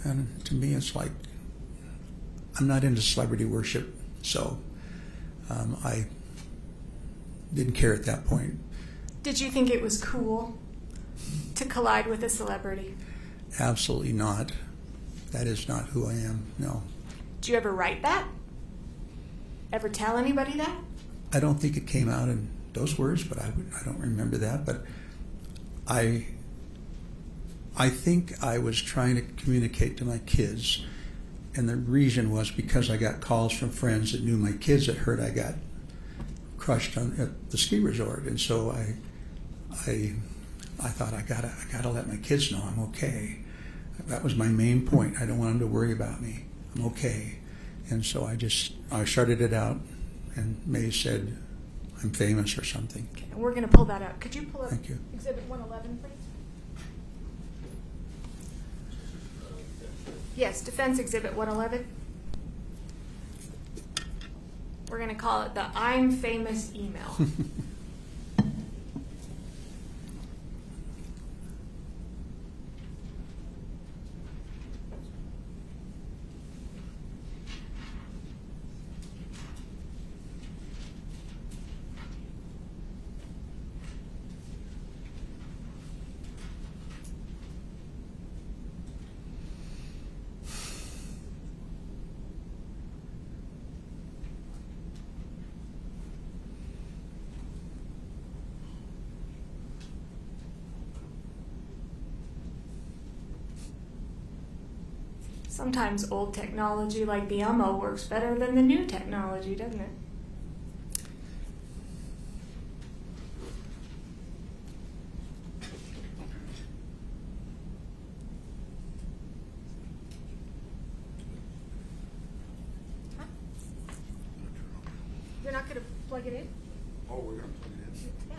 [SPEAKER 2] And to me, it's like I'm not into celebrity worship, so um, I didn't care at that point.
[SPEAKER 4] Did you think it was cool to collide with a celebrity?
[SPEAKER 2] Absolutely not. That is not who I am. No,
[SPEAKER 4] Did you ever write that? Ever tell anybody that?
[SPEAKER 2] I don't think it came out in those words, but I, I don't remember that. But I, I think I was trying to communicate to my kids, and the reason was because I got calls from friends that knew my kids that heard I got crushed on, at the ski resort, and so I, I, I thought I gotta I gotta let my kids know I'm okay. That was my main point. I don't want them to worry about me. I'm okay, and so I just I started it out, and May said I'm famous or something.
[SPEAKER 4] And we're going to pull that up. Could you pull up
[SPEAKER 2] Thank you.
[SPEAKER 4] Exhibit 111, please? Yes, Defense Exhibit 111. We're going to call it the I'm famous email. <laughs> Sometimes old technology like the Elmo works better than the new technology, doesn't it? You're not going to plug it in?
[SPEAKER 2] Oh, we're gonna plug it in.
[SPEAKER 4] Yeah.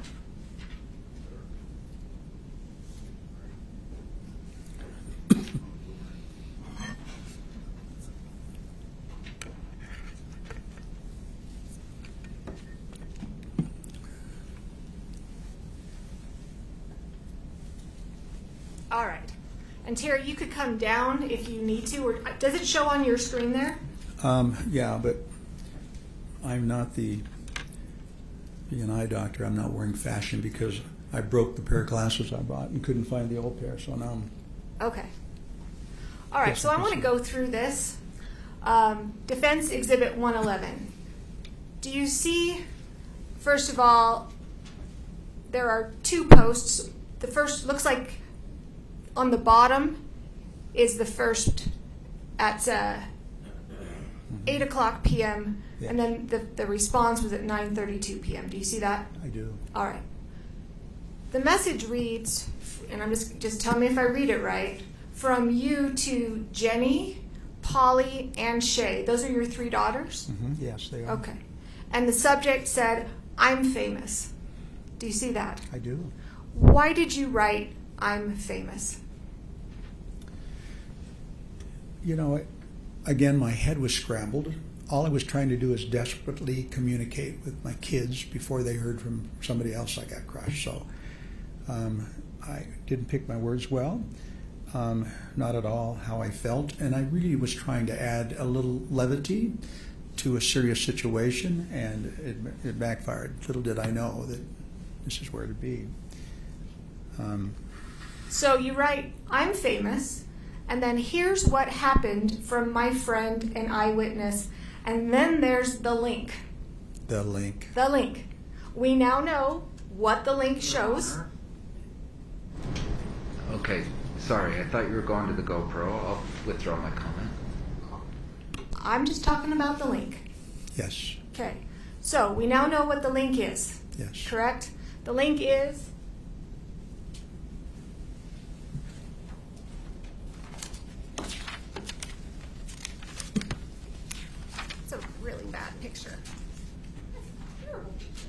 [SPEAKER 4] All right. And Terry, you could come down if you need to, or does it show on your screen there?
[SPEAKER 2] Um, yeah, but I'm not the being an eye doctor. I'm not wearing fashion because I broke the pair of glasses I bought and couldn't find the old pair. So now I'm
[SPEAKER 4] Okay. All right, so
[SPEAKER 2] I
[SPEAKER 4] want to go through this. Um, Defense Exhibit 111. Do you see, first of all, there are two posts. The first looks like on the bottom is the first at uh, 8 o'clock p.m.,
[SPEAKER 2] Yeah.
[SPEAKER 4] and then the, the response was at 9.32 p.m. Do you see that?
[SPEAKER 2] I do.
[SPEAKER 4] All right. The message reads, and I'm just just tell me if I read it right. From you to Jenny, Polly, and Shay. Those are your three daughters.
[SPEAKER 2] hmm Yes, they are.
[SPEAKER 4] Okay. And the subject said, "I'm famous." Do you see that?
[SPEAKER 2] I do.
[SPEAKER 4] Why did you write "I'm famous"?
[SPEAKER 2] You know, again, my head was scrambled. All I was trying to do is desperately communicate with my kids before they heard from somebody else I got crushed. So um, I didn't pick my words well. um, not at all how I felt, and I really was trying to add a little levity to a serious situation, and it, it backfired. Little did I know that this is where to be. Um,
[SPEAKER 4] So you write, I'm famous, and then here's what happened from my friend and eyewitness, and then there's the link.
[SPEAKER 2] the link.
[SPEAKER 4] The link. We now know what the link shows.
[SPEAKER 5] Okay, sorry, I thought you were going to the GoPro. I'll withdraw my comment.
[SPEAKER 4] I'm just talking about the link.
[SPEAKER 2] Yes,
[SPEAKER 4] Okay. So we now know what the link is,
[SPEAKER 2] yes.
[SPEAKER 4] correct? The link is. It's a really bad picture. Terrible picture.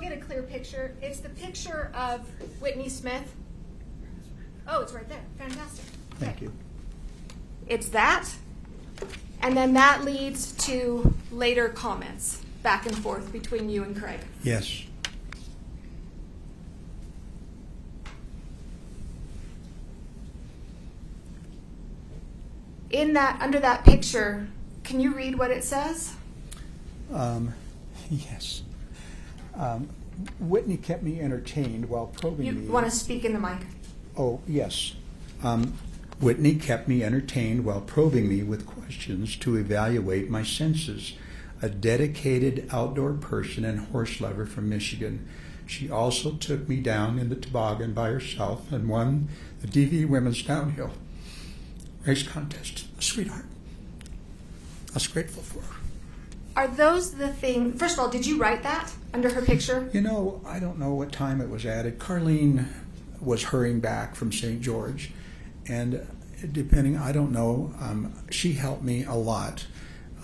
[SPEAKER 4] You'll get a clear picture. It's the picture of Whitney Smith. Oh, it's right there. Fantastic.
[SPEAKER 2] Thank
[SPEAKER 4] Okay.
[SPEAKER 2] you.
[SPEAKER 4] It's that, and then that leads to later comments back and forth between you and Craig.
[SPEAKER 2] Yes.
[SPEAKER 4] In that, under that picture, can you read what it says?
[SPEAKER 2] Um, <laughs> yes. Um, Whitney kept me entertained while probing
[SPEAKER 4] You
[SPEAKER 2] me.
[SPEAKER 4] You want to speak in the mic.
[SPEAKER 2] Oh, yes. Um, Whitney kept me entertained while probing me with questions to evaluate my senses. A dedicated outdoor person and horse lover from Michigan. She also took me down in the toboggan by herself and won the DV Women's Downhill Race Contest. A sweetheart. I was grateful for her.
[SPEAKER 4] Are those the things? First of all, did you write that under her picture?
[SPEAKER 2] You know, I don't know what time it was added. Carlene was hurrying back from St. George, and depending, I don't know, um, she helped me a lot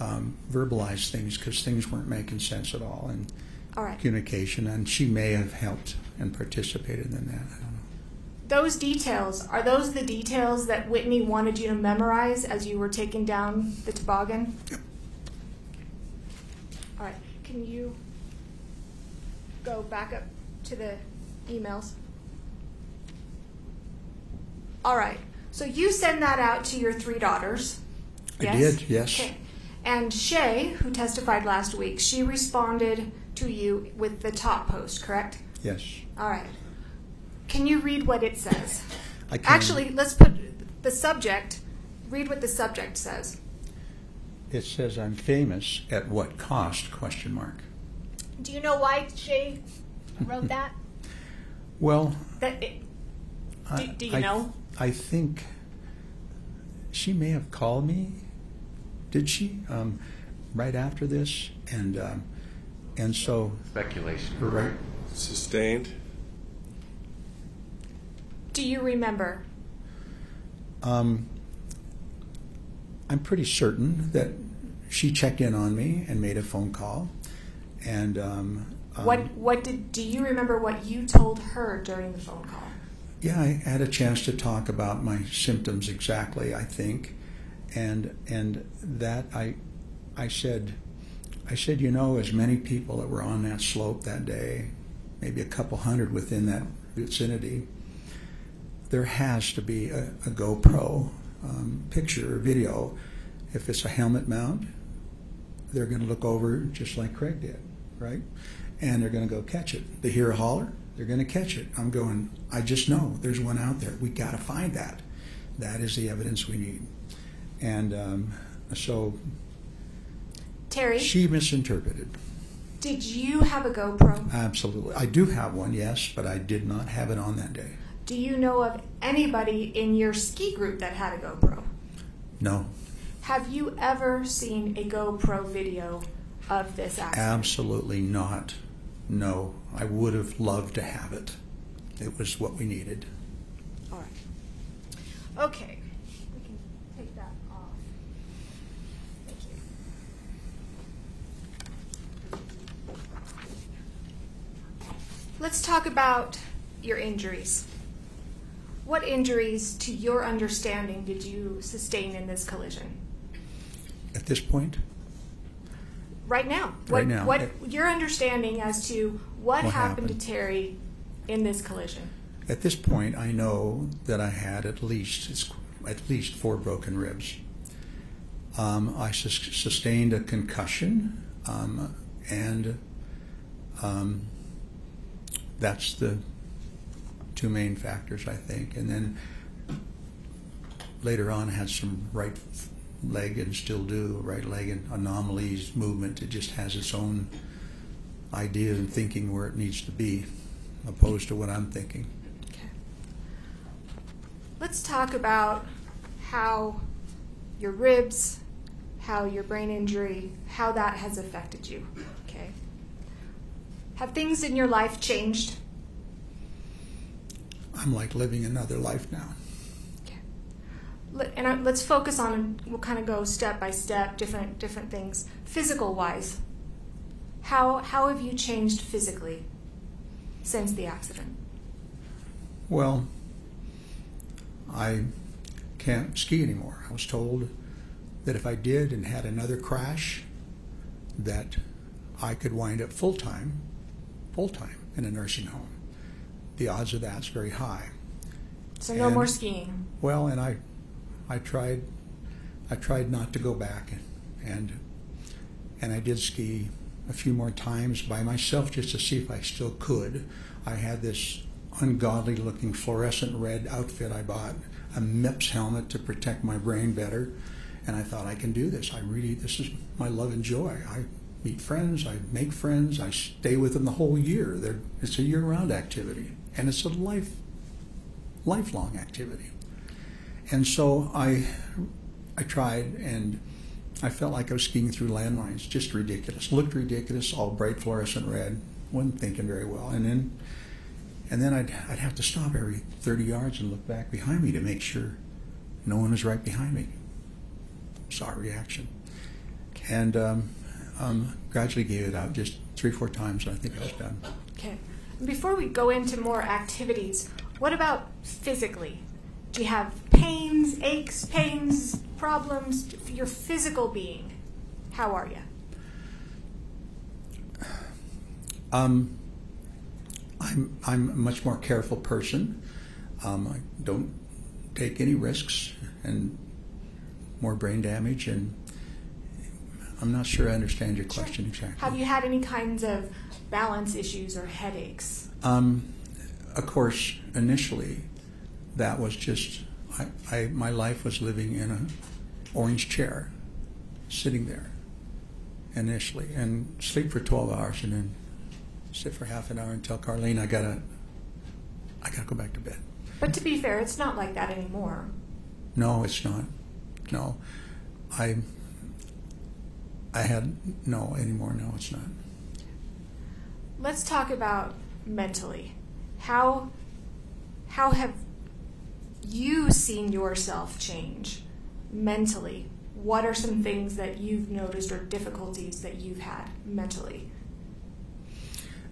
[SPEAKER 2] um, verbalize things because things weren't making sense at all in
[SPEAKER 4] right.
[SPEAKER 2] communication, and she may have helped and participated in that. I don't know.
[SPEAKER 4] Those details, are those the details that Whitney wanted you to memorize as you were taking down the toboggan?
[SPEAKER 2] Yep.
[SPEAKER 4] Can you go back up to the emails? All right. So you send that out to your three daughters.
[SPEAKER 2] I did, yes.
[SPEAKER 4] Okay. And Shay, who testified last week, she responded to you with the top post, correct?
[SPEAKER 2] Yes.
[SPEAKER 4] All right. Can you read what it says?
[SPEAKER 2] I can.
[SPEAKER 4] Actually, let's put the subject. Read what the subject says.
[SPEAKER 2] It says I'm famous at what cost? Question mark.
[SPEAKER 4] Do you know why she wrote that? <laughs>
[SPEAKER 2] Well,
[SPEAKER 4] That it, Do- do you
[SPEAKER 2] I-
[SPEAKER 4] know?
[SPEAKER 2] I think she may have called me. Did she? Um, right after this, and um, and so
[SPEAKER 5] Speculation.
[SPEAKER 2] right.
[SPEAKER 3] Sustained.
[SPEAKER 4] do you remember?
[SPEAKER 2] Um, I'm pretty certain that she checked in on me and made a phone call, and um, um,
[SPEAKER 4] what what did do you remember what you told her during the phone call?
[SPEAKER 2] Yeah, I had a chance to talk about my symptoms exactly. I think, and and that I, I said, I said, you know, as many people that were on that slope that day, maybe a couple hundred within that vicinity, there has to be a, a GoPro um, picture or video. If it's a helmet mount, they're going to look over just like Craig did, right? And they're going to go catch it. They hear a holler, they're going to catch it. I'm going, I just know there's one out there. We got to find that. That is the evidence we need. And um, so
[SPEAKER 4] Terry,
[SPEAKER 2] she misinterpreted.
[SPEAKER 4] did you have a GoPro?
[SPEAKER 2] Absolutely. I do have one, yes, but I did not have it on that day.
[SPEAKER 4] Do you know of anybody in your ski group that had a GoPro?
[SPEAKER 2] No,
[SPEAKER 4] Have you ever seen a GoPro video of this accident?
[SPEAKER 2] absolutely not. No, I would have loved to have it. It was what we needed.
[SPEAKER 4] All right. Okay. We can take that off. Thank you. Let's talk about your injuries. What injuries, to your understanding, did you sustain in this collision?
[SPEAKER 2] At this point,
[SPEAKER 4] Right now.
[SPEAKER 2] Right
[SPEAKER 4] what,
[SPEAKER 2] now.
[SPEAKER 4] What your understanding as to what,
[SPEAKER 2] What
[SPEAKER 4] happened,
[SPEAKER 2] happened?
[SPEAKER 4] to Terry in this collision?
[SPEAKER 2] at this point, I know that I had at least at least four broken ribs. Um, I sus- sustained a concussion, um, and um, that's the two main factors, I think. And then later on, had some right leg and still do right leg and anomalies, movement. It just has its own ideas and thinking where it needs to be, opposed to what I'm thinking.
[SPEAKER 4] Okay. Let's talk about how your ribs, how your brain injury, how that has affected you. Okay. Have things in your life changed?
[SPEAKER 2] I'm like living another life now.
[SPEAKER 4] Okay. And I, let's focus on. We'll kind of go step by step, different different things. Physical wise, how how have you changed physically since the accident?
[SPEAKER 2] Well, I can't ski anymore. I was told that if I did and had another crash, that I could wind up full time, full time in a nursing home. The odds of that's very high.
[SPEAKER 4] So no
[SPEAKER 2] And-
[SPEAKER 4] more skiing.
[SPEAKER 2] Well, and I, I tried, I tried not to go back, and and I did ski a few more times by myself just to see if I still could. I had this ungodly looking fluorescent red outfit I bought, a MIPS helmet to protect my brain better, and I thought I can do this. I really, this is my love and joy. I meet friends, I make friends, I stay with them the whole year. They're, it's a year-round activity, and it's a life, lifelong activity. And so I, I tried, and I felt like I was skiing through landmines. Just ridiculous. Looked ridiculous. All bright fluorescent red. wasn't thinking very well. And then, and then I'd I'd have to stop every 30 yards and look back behind me to make sure no one was right behind me. Saw a reaction, and um, um, gradually gave it out just three four times, and I think I was done.
[SPEAKER 4] Okay. Before we go into more activities, what about physically? Do you have pains, aches, pains, problems? Your physical being, how are you?
[SPEAKER 2] Um, I'm I'm a much more careful person. Um, I don't take any risks and more brain damage and I'm not sure I understand your question exactly.
[SPEAKER 4] Have you had any kinds of balance issues or headaches?
[SPEAKER 2] Um, of course, initially, that was just I, I my life was living in an orange chair, sitting there. Initially, and sleep for twelve hours, and then sit for half an hour and tell Carlene I gotta I gotta go back to bed.
[SPEAKER 4] But to be fair, it's not like that anymore.
[SPEAKER 2] No, it's not. No, I I had no anymore. No, it's not.
[SPEAKER 4] Let's talk about mentally. How how have you seen yourself change mentally? What are some things that you've noticed or difficulties that you've had mentally?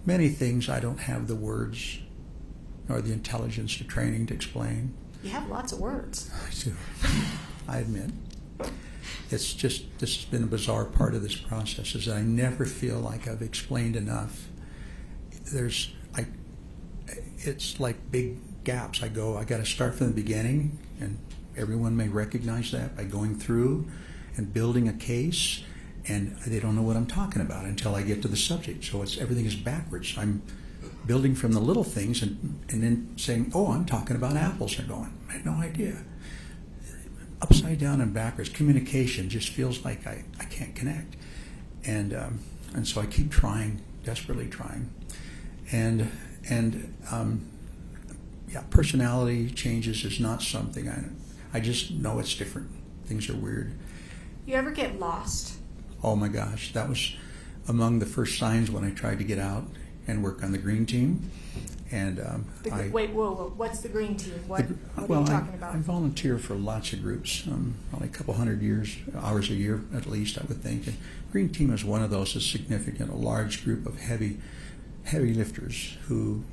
[SPEAKER 2] Many things I don't have the words nor the intelligence or training to explain.
[SPEAKER 4] You have lots of words. <laughs>
[SPEAKER 2] I do. I admit. It's just this has been a bizarre part of this process is that I never feel like I've explained enough. There's it's like big gaps. I go I got to start from the beginning and everyone may recognize that by going through and building a case and they don't know what I'm talking about until I get to the subject. So it's everything is backwards. I'm building from the little things and, and then saying, oh, I'm talking about apples. They're going, I had no idea. Upside down and backwards, communication just feels like I, I can't connect. And, um, and so I keep trying, desperately trying. And, and um, yeah, personality changes is not something I, I just know it's different. Things are weird.
[SPEAKER 4] You ever get lost?
[SPEAKER 2] Oh my gosh, that was among the first signs when I tried to get out and work on the green team. And um,
[SPEAKER 4] The,
[SPEAKER 2] I,
[SPEAKER 4] wait, whoa, whoa, what's the green team? What,
[SPEAKER 2] the-
[SPEAKER 4] what
[SPEAKER 2] well,
[SPEAKER 4] are you
[SPEAKER 2] I,
[SPEAKER 4] talking about?
[SPEAKER 2] I volunteer for lots of groups, um, probably a couple hundred years, hours a year at least, I would think. And green team is one of those that's significant, a large group of heavy, heavy lifters who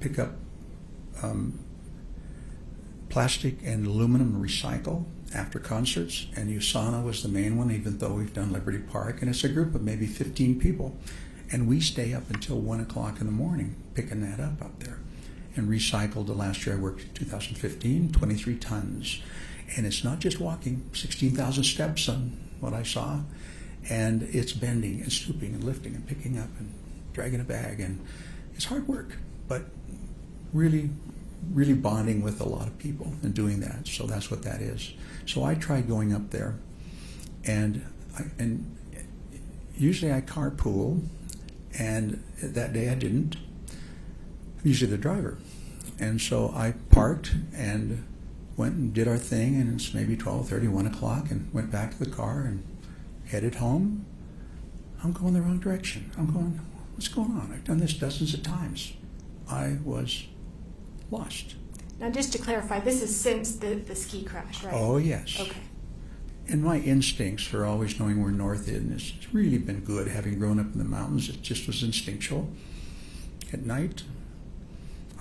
[SPEAKER 2] pick up um, plastic and aluminum recycle after concerts. And USANA was the main one, even though we've done Liberty Park. And it's a group of maybe 15 people. And we stay up until 1 o'clock in the morning picking that up up there. and recycled the last year I worked, 2015, 23 tons. And it's not just walking, 16,000 steps on what I saw. And it's bending and stooping and lifting and picking up and dragging a bag. And it's hard work, but really, really bonding with a lot of people and doing that. So that's what that is. So I tried going up there, and I, and usually I carpool, and that day I didn't. Usually the driver, and so I parked and went and did our thing, and it's maybe 12:30, 1 o'clock, and went back to the car and headed home. I'm going the wrong direction. I'm going, what's going on? I've done this dozens of times. I was lost.
[SPEAKER 4] Now, just to clarify, this is since the, the ski crash, right?
[SPEAKER 2] Oh, yes.
[SPEAKER 4] Okay.
[SPEAKER 2] And my instincts for always knowing where north is has really been good. Having grown up in the mountains, it just was instinctual. At night,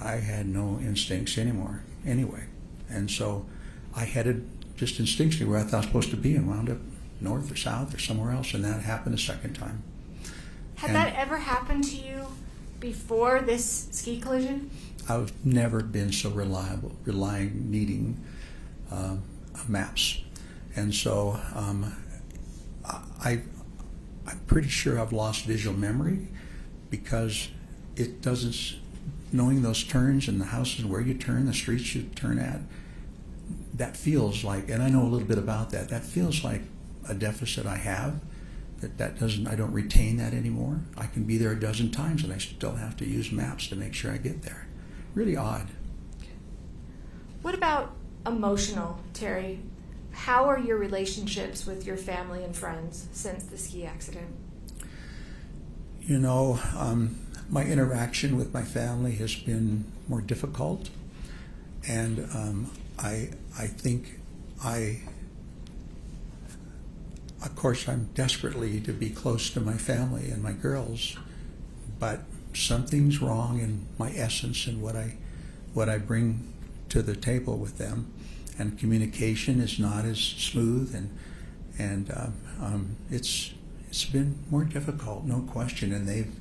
[SPEAKER 2] I had no instincts anymore, anyway. And so I headed just instinctually where I thought I was supposed to be and wound up north or south or somewhere else, and that happened a second time.
[SPEAKER 4] Had
[SPEAKER 2] And-
[SPEAKER 4] that ever happened to you before this ski collision?
[SPEAKER 2] I've never been so reliable, relying, needing uh, maps, and so um, I, I'm pretty sure I've lost visual memory because it doesn't. Knowing those turns and the houses where you turn, the streets you turn at, that feels like, and I know a little bit about that. That feels like a deficit I have. That that doesn't. I don't retain that anymore. I can be there a dozen times and I still have to use maps to make sure I get there really odd.
[SPEAKER 4] What about emotional, Terry? How are your relationships with your family and friends since the ski accident?
[SPEAKER 2] You know, um, my interaction with my family has been more difficult, and um, I I think I. Of course, I'm desperately to be close to my family and my girls, but something's wrong in my essence and what I what I bring to the table with them, and communication is not as smooth, and and um, um, it's it's been more difficult, no question. And they've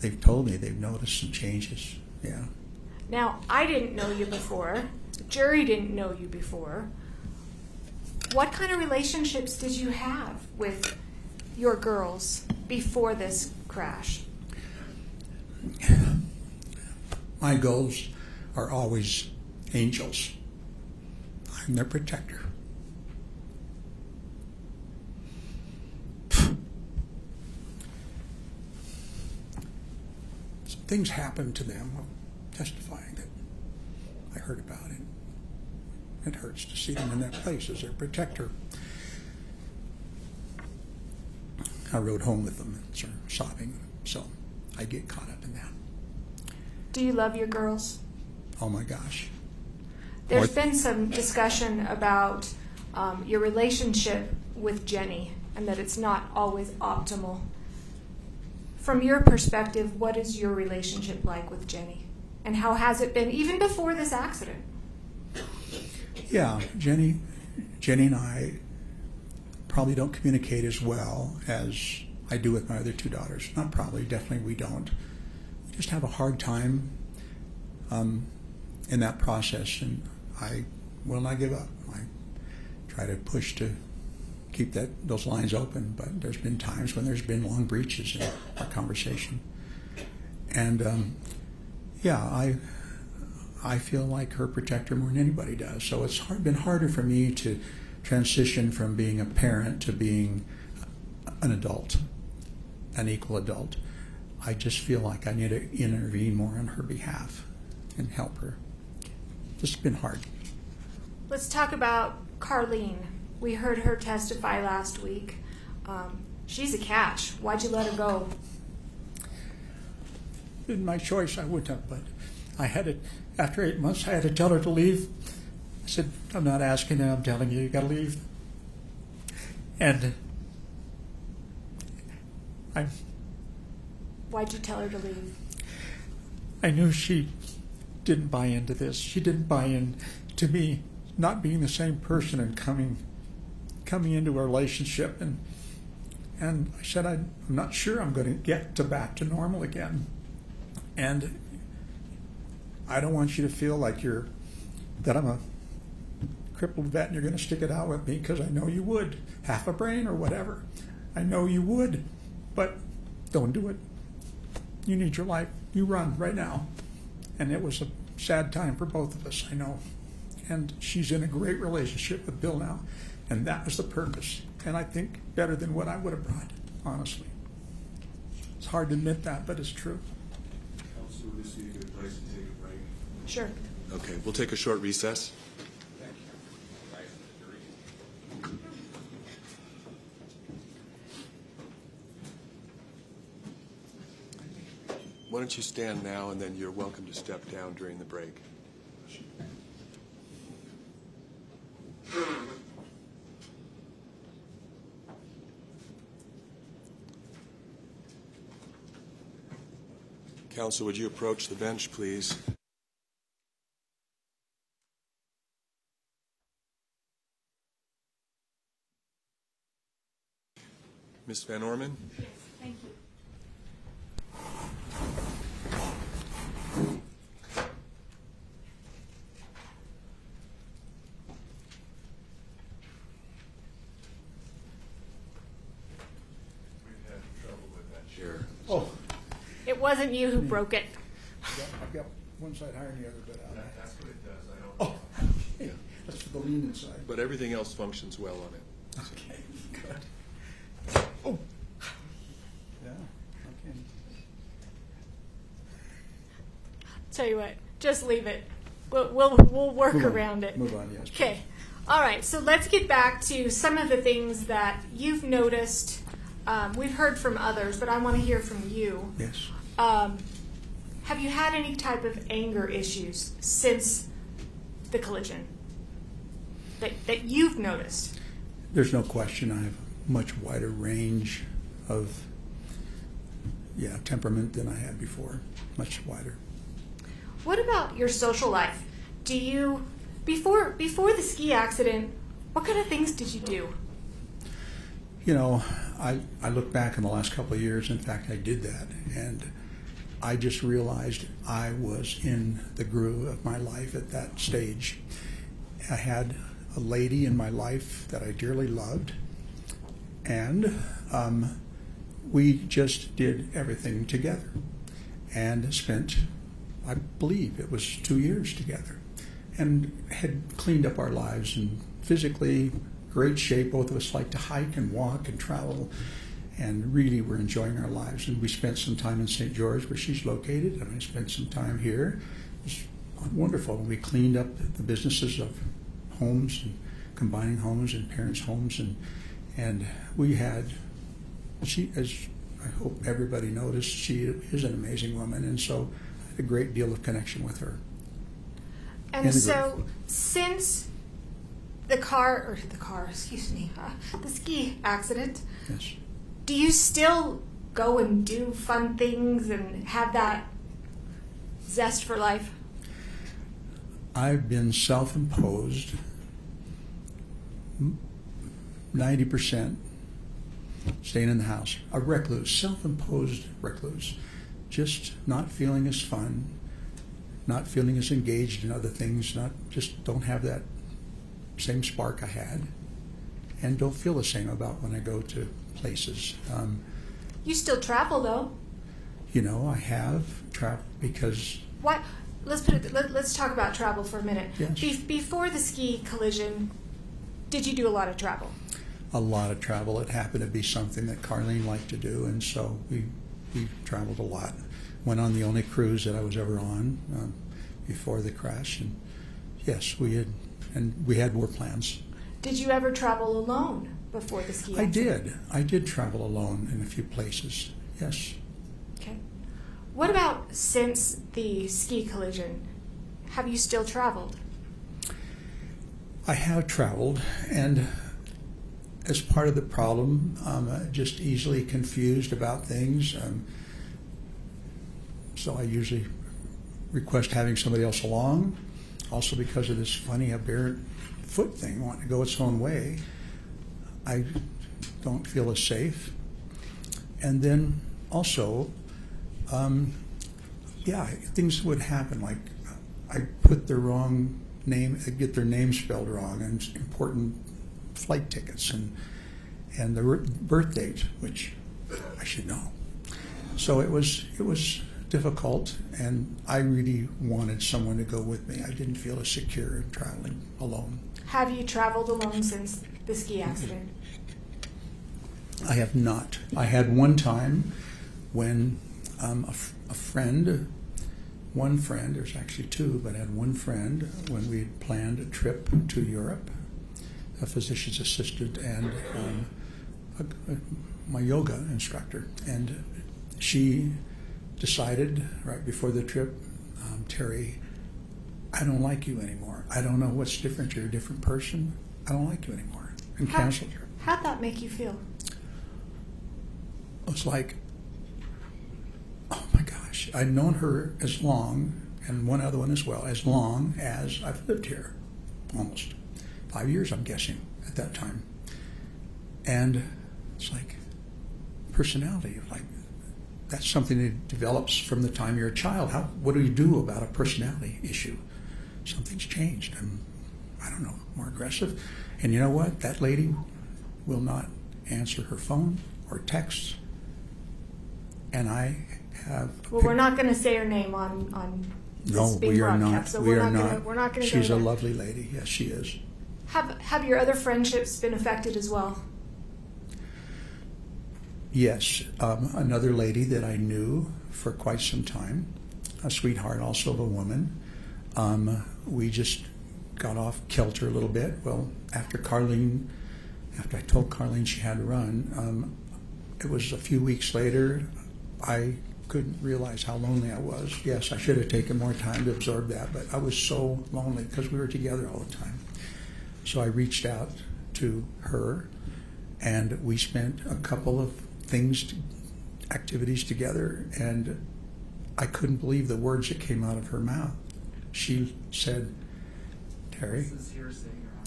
[SPEAKER 2] they've told me they've noticed some changes. Yeah.
[SPEAKER 4] Now, I didn't know you before. Jury didn't know you before. What kind of relationships did you have with your girls before this crash?
[SPEAKER 2] My girls are always angels. I'm their protector. Things happened to them. I'm testifying that I heard about it. Hurts to see them in that place as their protector. I rode home with them and started sobbing, so I get caught up in that.
[SPEAKER 4] Do you love your girls?
[SPEAKER 2] Oh my gosh.
[SPEAKER 4] There's
[SPEAKER 2] More-
[SPEAKER 4] been some discussion about um, your relationship with Jenny and that it's not always optimal. From your perspective, what is your relationship like with Jenny? And how has it been even before this accident?
[SPEAKER 2] Yeah, Jenny, Jenny and I probably don't communicate as well as I do with my other two daughters. Not probably, definitely we don't. We just have a hard time um, in that process, and I will not give up. I try to push to keep that those lines open, but there's been times when there's been long breaches in our conversation, and um, yeah, I I feel like her protector more than anybody does. So it's hard, been harder for me to transition from being a parent to being an adult, an equal adult. I just feel like I need to intervene more on her behalf and help her. It's been hard.
[SPEAKER 4] Let's talk about Carlene. We heard her testify last week. Um, she's a catch. Why'd you let her go?
[SPEAKER 2] Been my choice, I wouldn't have, but I had it after eight months. I had to tell her to leave. I said, "I'm not asking you. I'm telling you. You got to leave." And I,
[SPEAKER 4] Why'd you tell her to leave?
[SPEAKER 2] I knew she didn't buy into this. She didn't buy in to me not being the same person and coming, coming into a relationship. And and I said, I'm not sure I'm going to get to back to normal again. And I don't want you to feel like you're that I'm a crippled vet and you're going to stick it out with me because I know you would, half a brain or whatever. I know you would, but don't do it. You need your life. You run right now. And it was a sad time for both of us, I know. And she's in a great relationship with Bill now, and that was the purpose. And I think better than what I would have brought, honestly. It's hard to admit that, but it's true.
[SPEAKER 3] Counsel, would this be a good place to take a break?
[SPEAKER 4] Sure.
[SPEAKER 3] Okay, we'll take a short recess. Why don't you stand now, and then you're welcome to step down during the break. Counsel, would you approach the bench, please? Ms. Van Orman?
[SPEAKER 4] Yes, thank you.
[SPEAKER 3] We've had trouble with that chair.
[SPEAKER 2] Oh,
[SPEAKER 4] It wasn't you who broke it.
[SPEAKER 2] I've got, I've got one side higher than the other, but uh,
[SPEAKER 3] That's what it does, I don't.
[SPEAKER 2] oh, <laughs> okay. that's for the lean inside.
[SPEAKER 3] But everything else functions well on it.
[SPEAKER 2] Okay, good. Oh, yeah, okay.
[SPEAKER 4] Tell you what, just leave it. We'll, we'll, we'll work
[SPEAKER 2] Move on.
[SPEAKER 4] around it.
[SPEAKER 2] Move on, yes.
[SPEAKER 4] Okay. All right. So let's get back to some of the things that you've noticed. Um, we've heard from others, but I want to hear from you.
[SPEAKER 2] Yes.
[SPEAKER 4] Um, have you had any type of anger issues since the collision that, that you've noticed?
[SPEAKER 2] There's no question I have a much wider range of, yeah, temperament than I had before, much wider.
[SPEAKER 4] What about your social life? Do you before before the ski accident? What kind of things did you do?
[SPEAKER 2] You know, I, I look back in the last couple of years, in fact, I did that, and I just realized I was in the groove of my life at that stage. I had a lady in my life that I dearly loved, and um, we just did everything together and spent, I believe it was two years together, and had cleaned up our lives and physically great shape. Both of us like to hike and walk and travel, and really were enjoying our lives. And we spent some time in St. George, where she's located, and I spent some time here. It was wonderful. We cleaned up the businesses of homes and combining homes and parents' homes, and and we had, she, as I hope everybody noticed, she is an amazing woman. And so a great deal of connection with her.
[SPEAKER 4] And, so since the car, or the car, excuse me, uh, the ski accident,
[SPEAKER 2] yes.
[SPEAKER 4] do you still go and do fun things and have that zest for life?
[SPEAKER 2] I've been self imposed 90% staying in the house. A recluse, self imposed recluse, just not feeling as fun, not feeling as engaged in other things, not just don't have that same spark I had, and don't feel the same about when I go to places. Um,
[SPEAKER 4] you still travel though.
[SPEAKER 2] You know, I have traveled because.
[SPEAKER 4] What? Let's put it. Let, us talk about travel for a minute.
[SPEAKER 2] Yes.
[SPEAKER 4] Be- before the ski collision, did you do a lot of travel?
[SPEAKER 2] A lot of travel. It happened to be something that Carlene liked to do, and so we we traveled a lot. Went on the only cruise that I was ever on um, before the crash, and yes, we had and we had more plans.
[SPEAKER 4] Did you ever travel alone before the ski Accident?
[SPEAKER 2] I did. I did travel alone in a few places. Yes.
[SPEAKER 4] Okay. What about since the ski collision? Have you still traveled?
[SPEAKER 2] I have traveled, and as part of the problem, I'm uh, just easily confused about things. Um, so I usually request having somebody else along. Also, because of this funny aberrant foot thing, wanting to go its own way, I don't feel as safe. And then also, um, yeah, things would happen like I put the wrong name, I get their name spelled wrong, and important flight tickets and and the birth date, which I should know. So it was it was difficult, and I really wanted someone to go with me. I didn't feel as secure traveling alone.
[SPEAKER 4] Have you traveled alone since the ski accident?
[SPEAKER 2] I have not. I had one time when um, a, a friend, one friend, there's actually two, but I had one friend when we had planned a trip to Europe, a physician's assistant and um, a, a, my yoga instructor. And she decided right before the trip, um, Terry, I don't like you anymore. I don't know what's different. You're a different person. I don't like you anymore. And
[SPEAKER 4] How-
[SPEAKER 2] canceled her.
[SPEAKER 4] How'd that make you feel?
[SPEAKER 2] It was like, oh my gosh, I'd known her as long, and one other one as well, as long as I've lived here. Almost five years, I'm guessing, at that time. And it's like personality, like that's something that develops from the time you're a child. How, what do you do about a personality issue? Something's changed. I'm, I don't know, more aggressive. And you know what? That lady will not answer her phone or texts. And I have.
[SPEAKER 4] Well, we're not going to say her name on on
[SPEAKER 2] No, we are
[SPEAKER 4] broadcast,
[SPEAKER 2] not.
[SPEAKER 4] so
[SPEAKER 2] we
[SPEAKER 4] we're not. Gonna, we're not going to.
[SPEAKER 2] She's a lovely lady. Yes, she is.
[SPEAKER 4] Have Have your other friendships been affected as well?
[SPEAKER 2] Yes, um, another lady that I knew for quite some time, a sweetheart, also of a woman. Um, we just got off kilter a little bit. Well, after Carlene, after I told Carlene she had to run, um, it was a few weeks later. I couldn't realize how lonely I was. Yes, I should have taken more time to absorb that, but I was so lonely because we were together all the time. So I reached out to her, and we spent a couple of things, activities together, and I couldn't believe the words that came out of her mouth. She said, "Terry,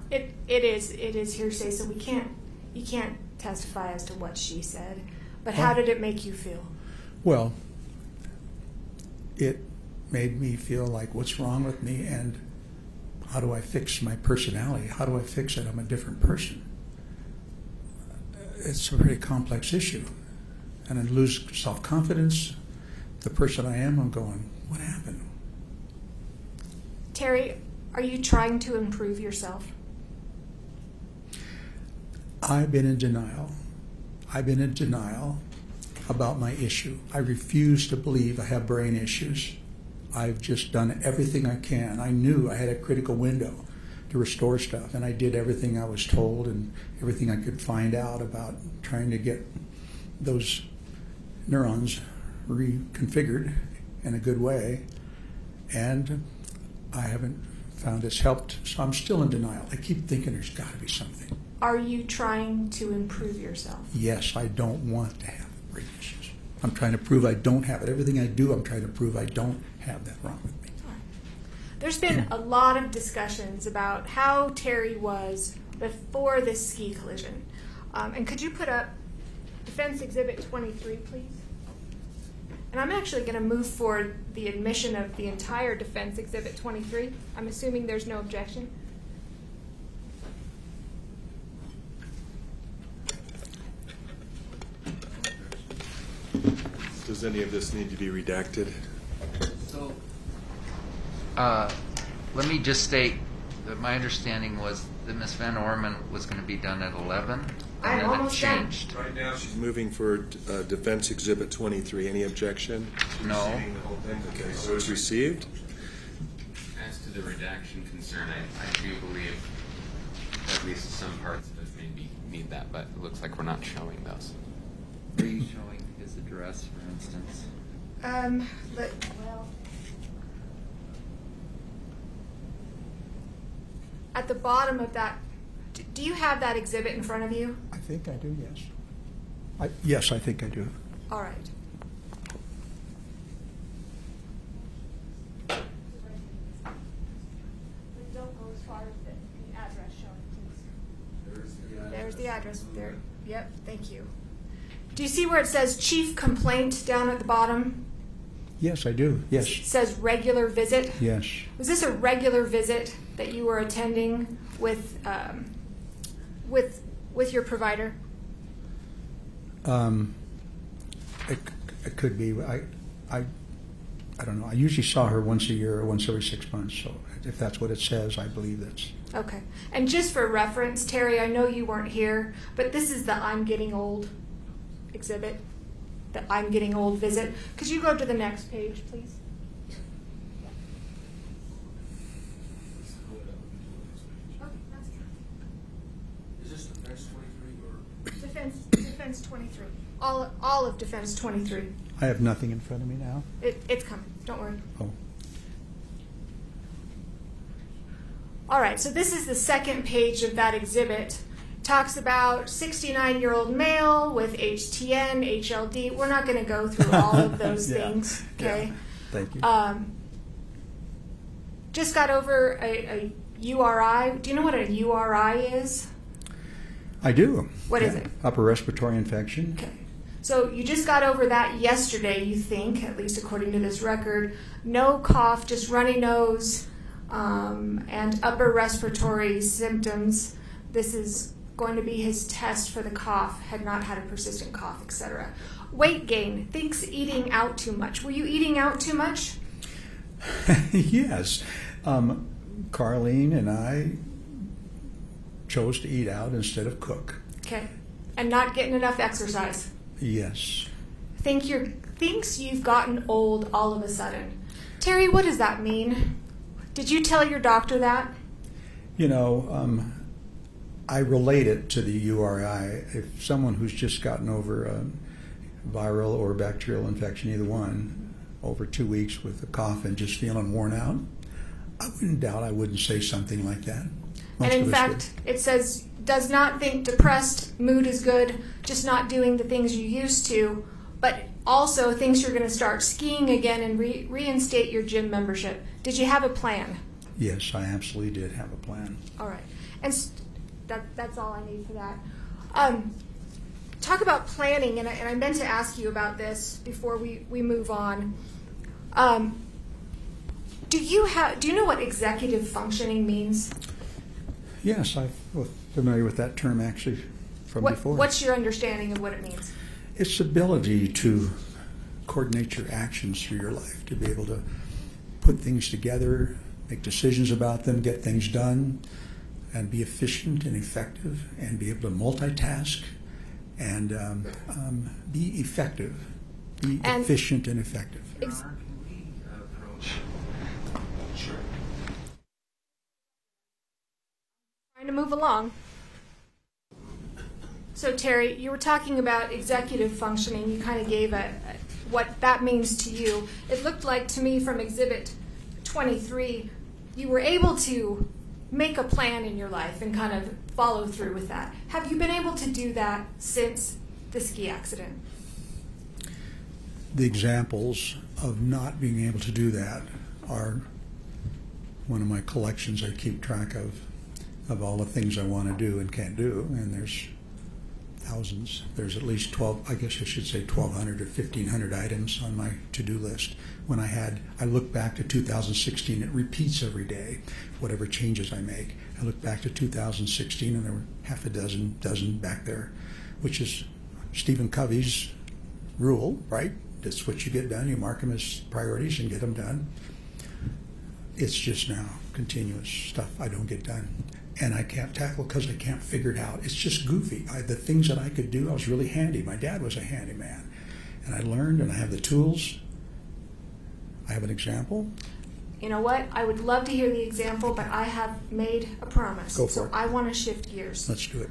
[SPEAKER 4] It it is it is hearsay, so we can't you can't testify as to what she said. But how did it make you feel?
[SPEAKER 2] well, it made me feel like what's wrong with me, and how do I fix my personality? How do I fix it? I'm a different person." It's a pretty complex issue, and I lose self confidence. The person I am, I'm going, "What happened?"
[SPEAKER 4] Terry, are you trying to improve yourself?
[SPEAKER 2] I've been in denial. I've been in denial about my issue. I refuse to believe I have brain issues. I've just done everything I can. I knew I had a critical window to restore stuff, and I did everything I was told and everything I could find out about trying to get those neurons reconfigured in a good way. And I haven't found it's helped, so I'm still in denial. I keep thinking there's got to be something.
[SPEAKER 4] Are you trying to improve yourself?
[SPEAKER 2] Yes, I don't want to have brain issues. I'm trying to prove I don't have it. Everything I do, I'm trying to prove I don't have that wrong with me.
[SPEAKER 4] There's been a lot of discussions about how Terry was before this ski collision. Um, and could you put up Defense Exhibit 23, please? And I'm actually going to move for the admission of the entire Defense Exhibit 23. I'm assuming there's no objection.
[SPEAKER 3] Does any of this need to be redacted?
[SPEAKER 5] So, uh, let me just state that my understanding was that Miss Van Orman was going to be done at 11. And
[SPEAKER 4] I'm
[SPEAKER 5] then
[SPEAKER 4] almost
[SPEAKER 5] it
[SPEAKER 4] done.
[SPEAKER 5] changed.
[SPEAKER 3] Right now, she's moving for uh, Defense Exhibit 23. Any objection?
[SPEAKER 5] No.
[SPEAKER 3] Receiving the whole thing? Okay, so it's received?
[SPEAKER 6] As to the redaction concern, I, I do believe at least some parts of it maybe need that, but it looks like we're not showing those.
[SPEAKER 5] Are you showing his address, for instance?
[SPEAKER 4] Um, let, well. At the bottom of that, do you have that exhibit in front of you?
[SPEAKER 2] I think I do, yes. I, yes, I think I do.
[SPEAKER 4] All right. Don't go as far as the address showing. There's the address. There. Yep. Thank you. Do you see where it says chief complaint down at the bottom?
[SPEAKER 2] Yes, I do.
[SPEAKER 4] It
[SPEAKER 2] Yes,
[SPEAKER 4] says regular visit.
[SPEAKER 2] yes.
[SPEAKER 4] Was this a regular visit that you were attending with um, with with your provider?
[SPEAKER 2] Um, it, it could be. I, I, I don't know. I usually saw her once a year or once every six months. So if that's what it says, I believe that's.
[SPEAKER 4] Okay. And just for reference, Terry, I know you weren't here, but this is the I'm getting old exhibit. The I'm getting old visit. Could you go to the next page, please?
[SPEAKER 7] Is this defense twenty-three or?
[SPEAKER 4] Defense Defense 23. All all of Defense 23.
[SPEAKER 2] I have nothing in front of me now.
[SPEAKER 4] It, it's coming. Don't worry.
[SPEAKER 2] Oh,
[SPEAKER 4] All right, so this is the second page of that exhibit. Talks about 69 year old male with HTN, HLD. We're not going to go through all of <laughs> those
[SPEAKER 2] Yeah,
[SPEAKER 4] things,
[SPEAKER 2] yeah.
[SPEAKER 4] okay?
[SPEAKER 2] thank you.
[SPEAKER 4] Um, just got over a, a URI. Do you know what a URI is?
[SPEAKER 2] I do.
[SPEAKER 4] What is
[SPEAKER 2] Yeah.
[SPEAKER 4] it?
[SPEAKER 2] Upper respiratory infection.
[SPEAKER 4] Okay. So you just got over that yesterday, you think, at least according to this record. No cough, just runny nose um, and upper respiratory symptoms. This is going to be his test for the cough, had not had a persistent cough, etc. Weight gain, thinks eating out too much. Were you eating out too much? <laughs>
[SPEAKER 2] yes. Um, Carlene and I chose to eat out instead of cook.
[SPEAKER 4] Okay. And not getting enough exercise.
[SPEAKER 2] Yes.
[SPEAKER 4] Think you're thinks you've gotten old all of a sudden. Terry, what does that mean? Did you tell your doctor that?
[SPEAKER 2] You know, um, I relate it to the URI. If someone who's just gotten over a viral or bacterial infection, either one, over two weeks with a cough and just feeling worn out, I wouldn't doubt I wouldn't say something like that. Most
[SPEAKER 4] and in fact, it says does not think depressed, mood is good, just not doing the things you used to, but also thinks you're going to start skiing again and re- reinstate your gym membership. Did you have a plan?
[SPEAKER 2] Yes, I absolutely did have a plan.
[SPEAKER 4] All right, and st- that, that's all I need for that. Um, talk about planning, and I, and I meant to ask you about this before we, we move on. Um, do you have? Do you know what executive functioning means?
[SPEAKER 2] Yes, I'm familiar with that term actually from
[SPEAKER 4] What,
[SPEAKER 2] before.
[SPEAKER 4] what's your understanding of what it means?
[SPEAKER 2] It's ability to coordinate your actions through your life, to be able to put things together, make decisions about them, get things done, and be efficient and effective, and be able to multitask and um, um, be effective, be
[SPEAKER 4] And-
[SPEAKER 2] efficient and effective.
[SPEAKER 4] Ex-
[SPEAKER 3] Can we approach? Sure.
[SPEAKER 4] Trying to move along. So Terry, you were talking about executive functioning. You kind of gave a, a what that means to you. It looked like to me from Exhibit 23, you were able to make a plan in your life and kind of follow through with that. Have you been able to do that since the ski accident?
[SPEAKER 2] The examples of not being able to do that are one of my collections I keep track of, of all the things I want to do and can't do. And there's thousands. There's at least 12, I guess I should say 1,200 or 1,500 items on my to do list. When I had, I look back to 2016, it repeats every day, whatever changes I make. I look back to 2016, and there were half a dozen, dozen back there, which is Stephen Covey's rule, right? That's what you get done. You mark them as priorities and get them done. It's just now continuous stuff I don't get done. And I can't tackle because I can't figure it out. It's just goofy. I, the things that I could do, I was really handy. My dad was a handyman. And I learned and I have the tools. I have an example.
[SPEAKER 4] You know what? I would love to hear the example, but I have made a promise.
[SPEAKER 2] Go for
[SPEAKER 4] so
[SPEAKER 2] it.
[SPEAKER 4] I want to shift gears.
[SPEAKER 2] Let's do it.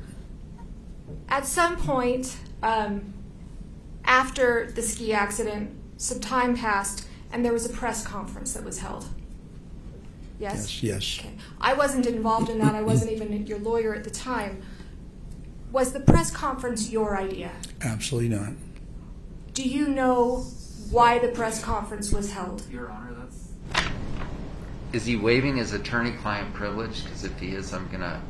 [SPEAKER 4] At some point um, after the ski accident, some time passed, and there was a press conference that was held. Yes?
[SPEAKER 2] Yes, yes.
[SPEAKER 4] Okay. I wasn't involved in that. I wasn't even your lawyer at the time. Was the press conference your idea?
[SPEAKER 2] Absolutely not.
[SPEAKER 4] Do you know why the press conference was held?
[SPEAKER 5] Your Honor, that's. Is he waiving his attorney-client privilege? Because if he is, I'm gonna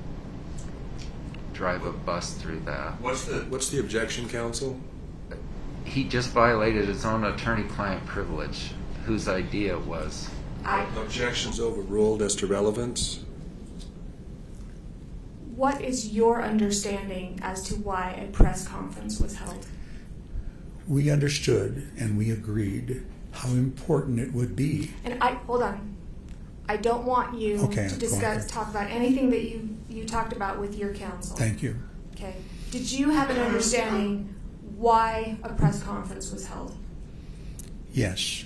[SPEAKER 5] drive a bus through that.
[SPEAKER 3] What's the What's the objection, counsel?
[SPEAKER 5] He just violated his own attorney-client privilege whose idea was.
[SPEAKER 4] I,
[SPEAKER 3] Objections overruled as to relevance.
[SPEAKER 4] what is your understanding as to why a press conference was held?
[SPEAKER 2] We understood and we agreed how important it would be.
[SPEAKER 4] And I, hold on. I don't want you
[SPEAKER 2] Okay,
[SPEAKER 4] to discuss, talk about anything that you, you talked about with your counsel.
[SPEAKER 2] Thank you.
[SPEAKER 4] Okay. Did you have an understanding why a press conference was held?
[SPEAKER 2] Yes.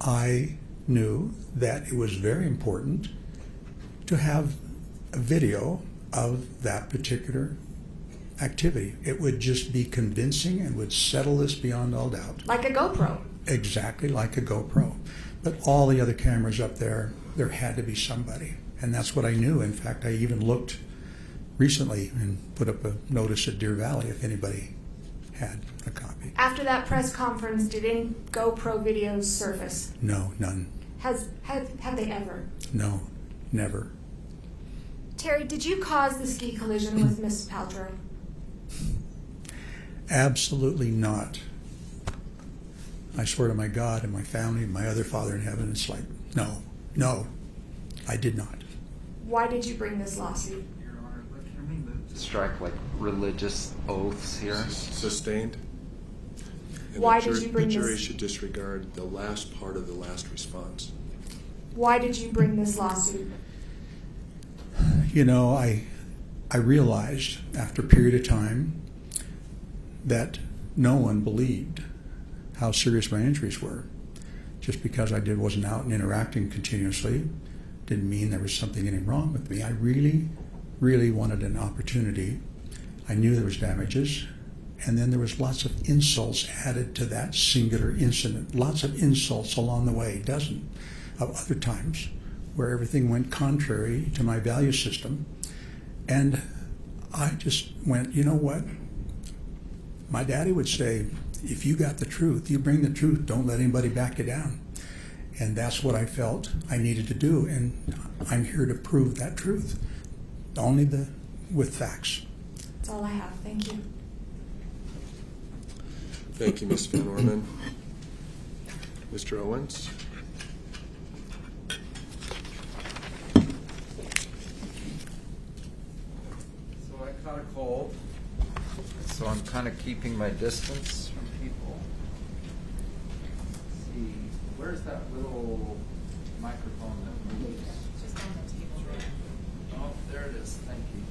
[SPEAKER 2] I knew that it was very important to have a video of that particular activity. It would just be convincing and would settle this beyond all doubt.
[SPEAKER 4] Like a GoPro.
[SPEAKER 2] Exactly like a GoPro. But all the other cameras up there, there had to be somebody. And that's what I knew. In fact, I even looked recently and put up a notice at Deer Valley if anybody had a copy.
[SPEAKER 4] After that press conference, did any GoPro videos surface?
[SPEAKER 2] No, none.
[SPEAKER 4] Has have, have they ever?
[SPEAKER 2] No, never.
[SPEAKER 4] Terry, did you cause the ski collision with <clears throat> Miss Paltrow?
[SPEAKER 2] Absolutely not. I swear to my God and my family and my other Father in heaven, it's like, no, no, I did not.
[SPEAKER 4] Why did you bring this lawsuit?
[SPEAKER 5] Your Honor, but can we move to strike like religious oaths here?
[SPEAKER 3] Sustained. And
[SPEAKER 4] Why did you bring
[SPEAKER 3] The jury
[SPEAKER 4] this-
[SPEAKER 3] should disregard the last part of the last response.
[SPEAKER 4] Why did you bring this lawsuit?
[SPEAKER 2] You know, I, I realized after a period of time that no one believed how serious my injuries were. Just because I did wasn't out and interacting continuously didn't mean there was something any wrong with me. I really, really wanted an opportunity. I knew there was damages, and then there was lots of insults added to that singular incident. Lots of insults along the way, dozen of other times where everything went contrary to my value system. And I just went, you know what? My daddy would say, if you got the truth, you bring the truth, don't let anybody back you down. And that's what I felt I needed to do. And I'm here to prove that truth. Only the with facts.
[SPEAKER 4] That's all I have. Thank you.
[SPEAKER 3] Thank you, Ms. Van Orman. Mr. Owens?
[SPEAKER 5] So I caught a cold, so I'm kind of keeping my distance from people. Let's see, where's that little microphone that moves?
[SPEAKER 8] Just on the table. Right.
[SPEAKER 5] Oh, there it is, thank you.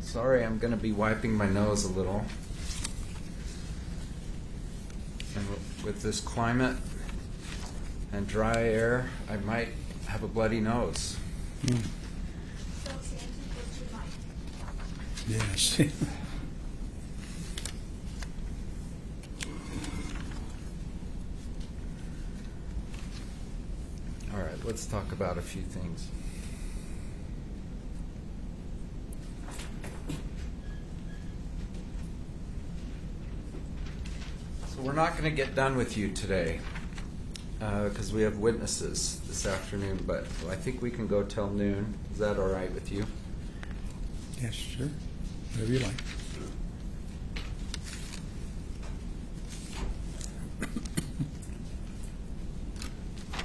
[SPEAKER 5] Sorry, I'm gonna be wiping my nose a little. And with this climate and dry air, I might have a bloody nose.
[SPEAKER 2] Yes. <laughs>
[SPEAKER 5] All right, let's talk about a few things. So we're not going to get done with you today uh, because we have witnesses this afternoon, but I think we can go till noon. Is that all right with you?
[SPEAKER 2] yes, sure. Whatever you like.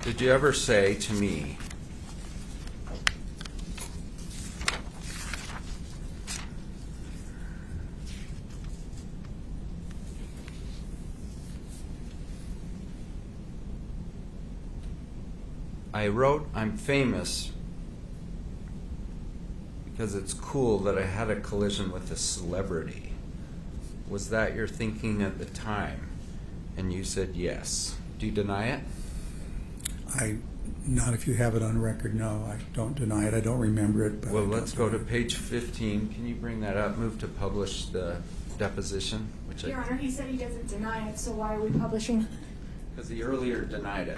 [SPEAKER 5] Did you ever say to me, I wrote, I'm famous because it's cool that I had a collision with a celebrity. Was that your thinking at the time? And you said yes. Do you deny it?
[SPEAKER 2] I, not if you have it on record, no. I don't deny it. I don't remember it. But
[SPEAKER 5] Well,
[SPEAKER 2] don't
[SPEAKER 5] let's go to page 15. Can you bring that up? Move to publish the deposition, which
[SPEAKER 4] Your
[SPEAKER 5] I,
[SPEAKER 4] Honor, he said he doesn't deny it, so why are we publishing?
[SPEAKER 5] because he earlier denied it.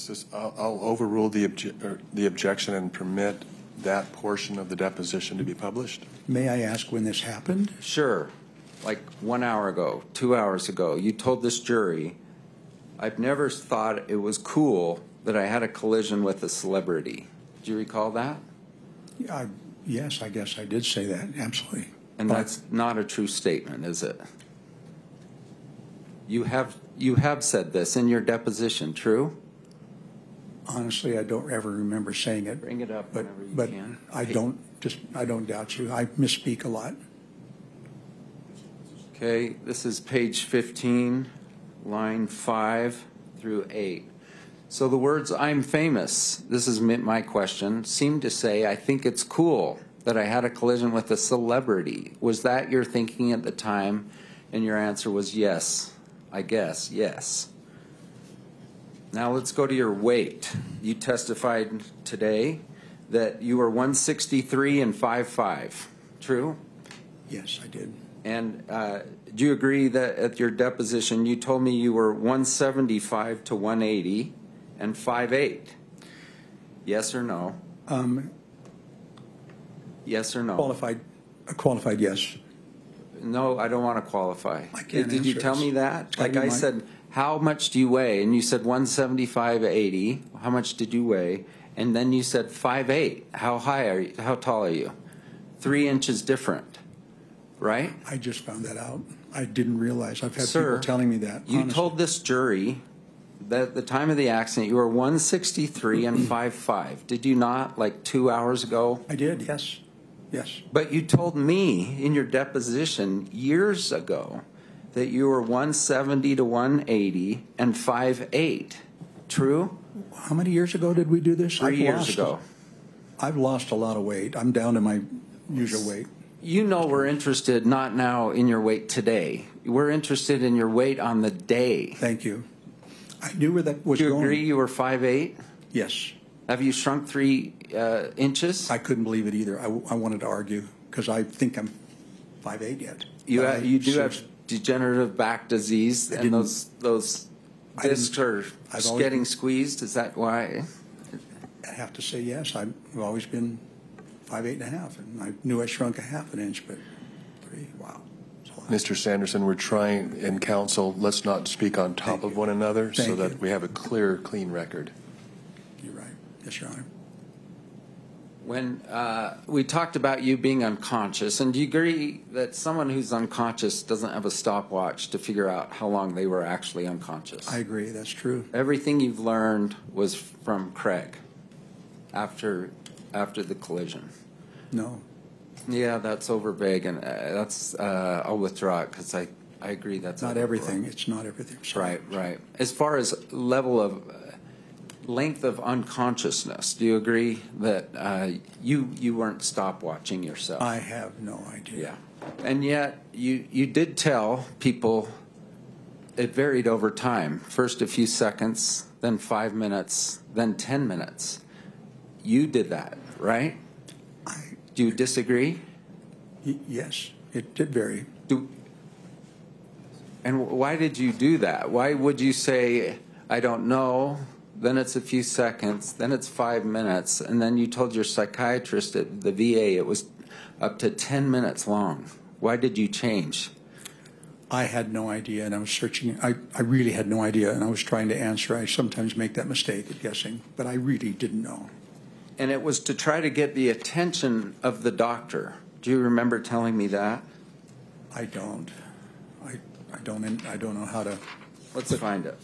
[SPEAKER 3] Says- I'll I'll overrule the obje- or the objection and permit that portion of the deposition to be published.
[SPEAKER 2] May I ask when this happened?
[SPEAKER 5] Sure, like one hour ago, two hours ago, you told this jury, I've never thought it was cool that I had a collision with a celebrity. Do you recall that?
[SPEAKER 2] I, yes, I guess I did say that, absolutely.
[SPEAKER 5] And
[SPEAKER 2] But-
[SPEAKER 5] that's not a true statement, is it? You have, you have said this in your deposition, true?
[SPEAKER 2] Honestly, I don't ever remember saying it.
[SPEAKER 5] Bring it up
[SPEAKER 2] But,
[SPEAKER 5] whenever you
[SPEAKER 2] but
[SPEAKER 5] can.
[SPEAKER 2] I don't, just, I don't doubt you. I misspeak a lot.
[SPEAKER 5] Okay, this is page 15, line 5 through 8. So the words "I'm famous," this is my question, seem to say, "I think it's cool that I had a collision with a celebrity." Was that your thinking at the time? And your answer was yes. I guess yes. Now let's go to your weight. You testified today that you were 163 and 5'5". True?
[SPEAKER 2] Yes, I did.
[SPEAKER 5] And uh, do you agree that at your deposition, you told me you were 175 to 180 and 5'8"? Yes or no?
[SPEAKER 2] Um,
[SPEAKER 5] Yes or no?
[SPEAKER 2] Qualified, a qualified yes.
[SPEAKER 5] No, I don't want to qualify.
[SPEAKER 2] I can't
[SPEAKER 5] Did you
[SPEAKER 2] answer.
[SPEAKER 5] tell me that? Like I said, how much do you weigh? And you said 175, 80. How much did you weigh? And then you said 5'8". How high are you? How tall are you? Three inches different, right?
[SPEAKER 2] I just found that out. I didn't realize. I've had
[SPEAKER 5] Sir,
[SPEAKER 2] people telling me that.
[SPEAKER 5] You
[SPEAKER 2] honestly.
[SPEAKER 5] told this jury that at the time of the accident you were 163 and <clears throat> 5'5". Did you not, like two hours ago?
[SPEAKER 2] I did, yes. Yes.
[SPEAKER 5] But you told me in your deposition years ago that you were 170 to 180 and 5'8". True?
[SPEAKER 2] How many years ago did we do this?
[SPEAKER 5] Three
[SPEAKER 2] I've
[SPEAKER 5] years
[SPEAKER 2] lost-
[SPEAKER 5] ago.
[SPEAKER 2] I've lost a lot of weight. I'm down to my usual weight.
[SPEAKER 5] You know we're interested not now in your weight today. We're interested in your weight on the day.
[SPEAKER 2] Thank you. I knew where that was
[SPEAKER 5] Do you
[SPEAKER 2] going.
[SPEAKER 5] agree you were 5'8"?
[SPEAKER 2] Yes.
[SPEAKER 5] Have you shrunk three uh, inches?
[SPEAKER 2] I couldn't believe it either. I, I wanted to argue because I think I'm 5'8 yet.
[SPEAKER 5] You, you do have degenerative back disease,
[SPEAKER 2] I
[SPEAKER 5] and those those discs are
[SPEAKER 2] I've always-
[SPEAKER 5] getting squeezed. Is that why?
[SPEAKER 2] I have to say yes. I've always been five eight and a half, and I knew I shrunk a half an inch, but three. Wow. It's a lot.
[SPEAKER 3] Mr. Sanderson, we're trying, in counsel, let's not speak on top
[SPEAKER 2] Thank
[SPEAKER 3] of
[SPEAKER 2] you.
[SPEAKER 3] one another so
[SPEAKER 2] Thank
[SPEAKER 3] that
[SPEAKER 2] you.
[SPEAKER 3] we have a clear, clean record.
[SPEAKER 2] You're right. Yes, Your Honor.
[SPEAKER 5] When uh, we talked about you being unconscious, and do you agree that someone who's unconscious doesn't have a stopwatch to figure out how long they were actually unconscious?
[SPEAKER 2] I agree. That's true.
[SPEAKER 5] Everything you've learned was from Craig after after the collision.
[SPEAKER 2] No.
[SPEAKER 5] Yeah, that's over vague, and uh, that's uh, I'll withdraw it because I I agree that's
[SPEAKER 2] Not everything. It's not everything. Sorry.
[SPEAKER 5] Right, right. As far as level of length of unconsciousness, do you agree that uh, you you weren't stopwatching yourself?
[SPEAKER 2] I have no idea.
[SPEAKER 5] Yeah, and yet you you did tell people it varied over time. First a few seconds, then five minutes, then ten minutes. You did that, right?
[SPEAKER 2] I,
[SPEAKER 5] Do you disagree?
[SPEAKER 2] y- yes, it did vary.
[SPEAKER 5] Do, and why did you do that? Why would you say, I don't know, then it's a few seconds, then it's five minutes, and then you told your psychiatrist at the VA it was up to 10 minutes long? Why did you change?
[SPEAKER 2] I had no idea, and I was searching. I, I really had no idea, and I was trying to answer. I sometimes make that mistake at guessing, but I really didn't know.
[SPEAKER 5] And it was to try to get the attention of the doctor. Do you remember telling me that?
[SPEAKER 2] I don't. I, I don't. I don't know how to.
[SPEAKER 5] Let's find it.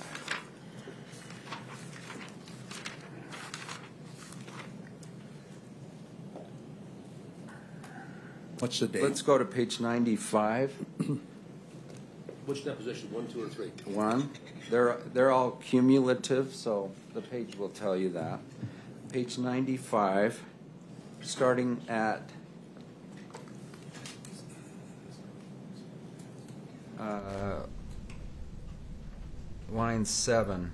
[SPEAKER 2] What's the date?
[SPEAKER 5] Let's go to page 95.
[SPEAKER 7] Which deposition, one, two, or three?
[SPEAKER 5] One, they're, they're all cumulative, so the page will tell you that. Page 95, starting at uh, line seven.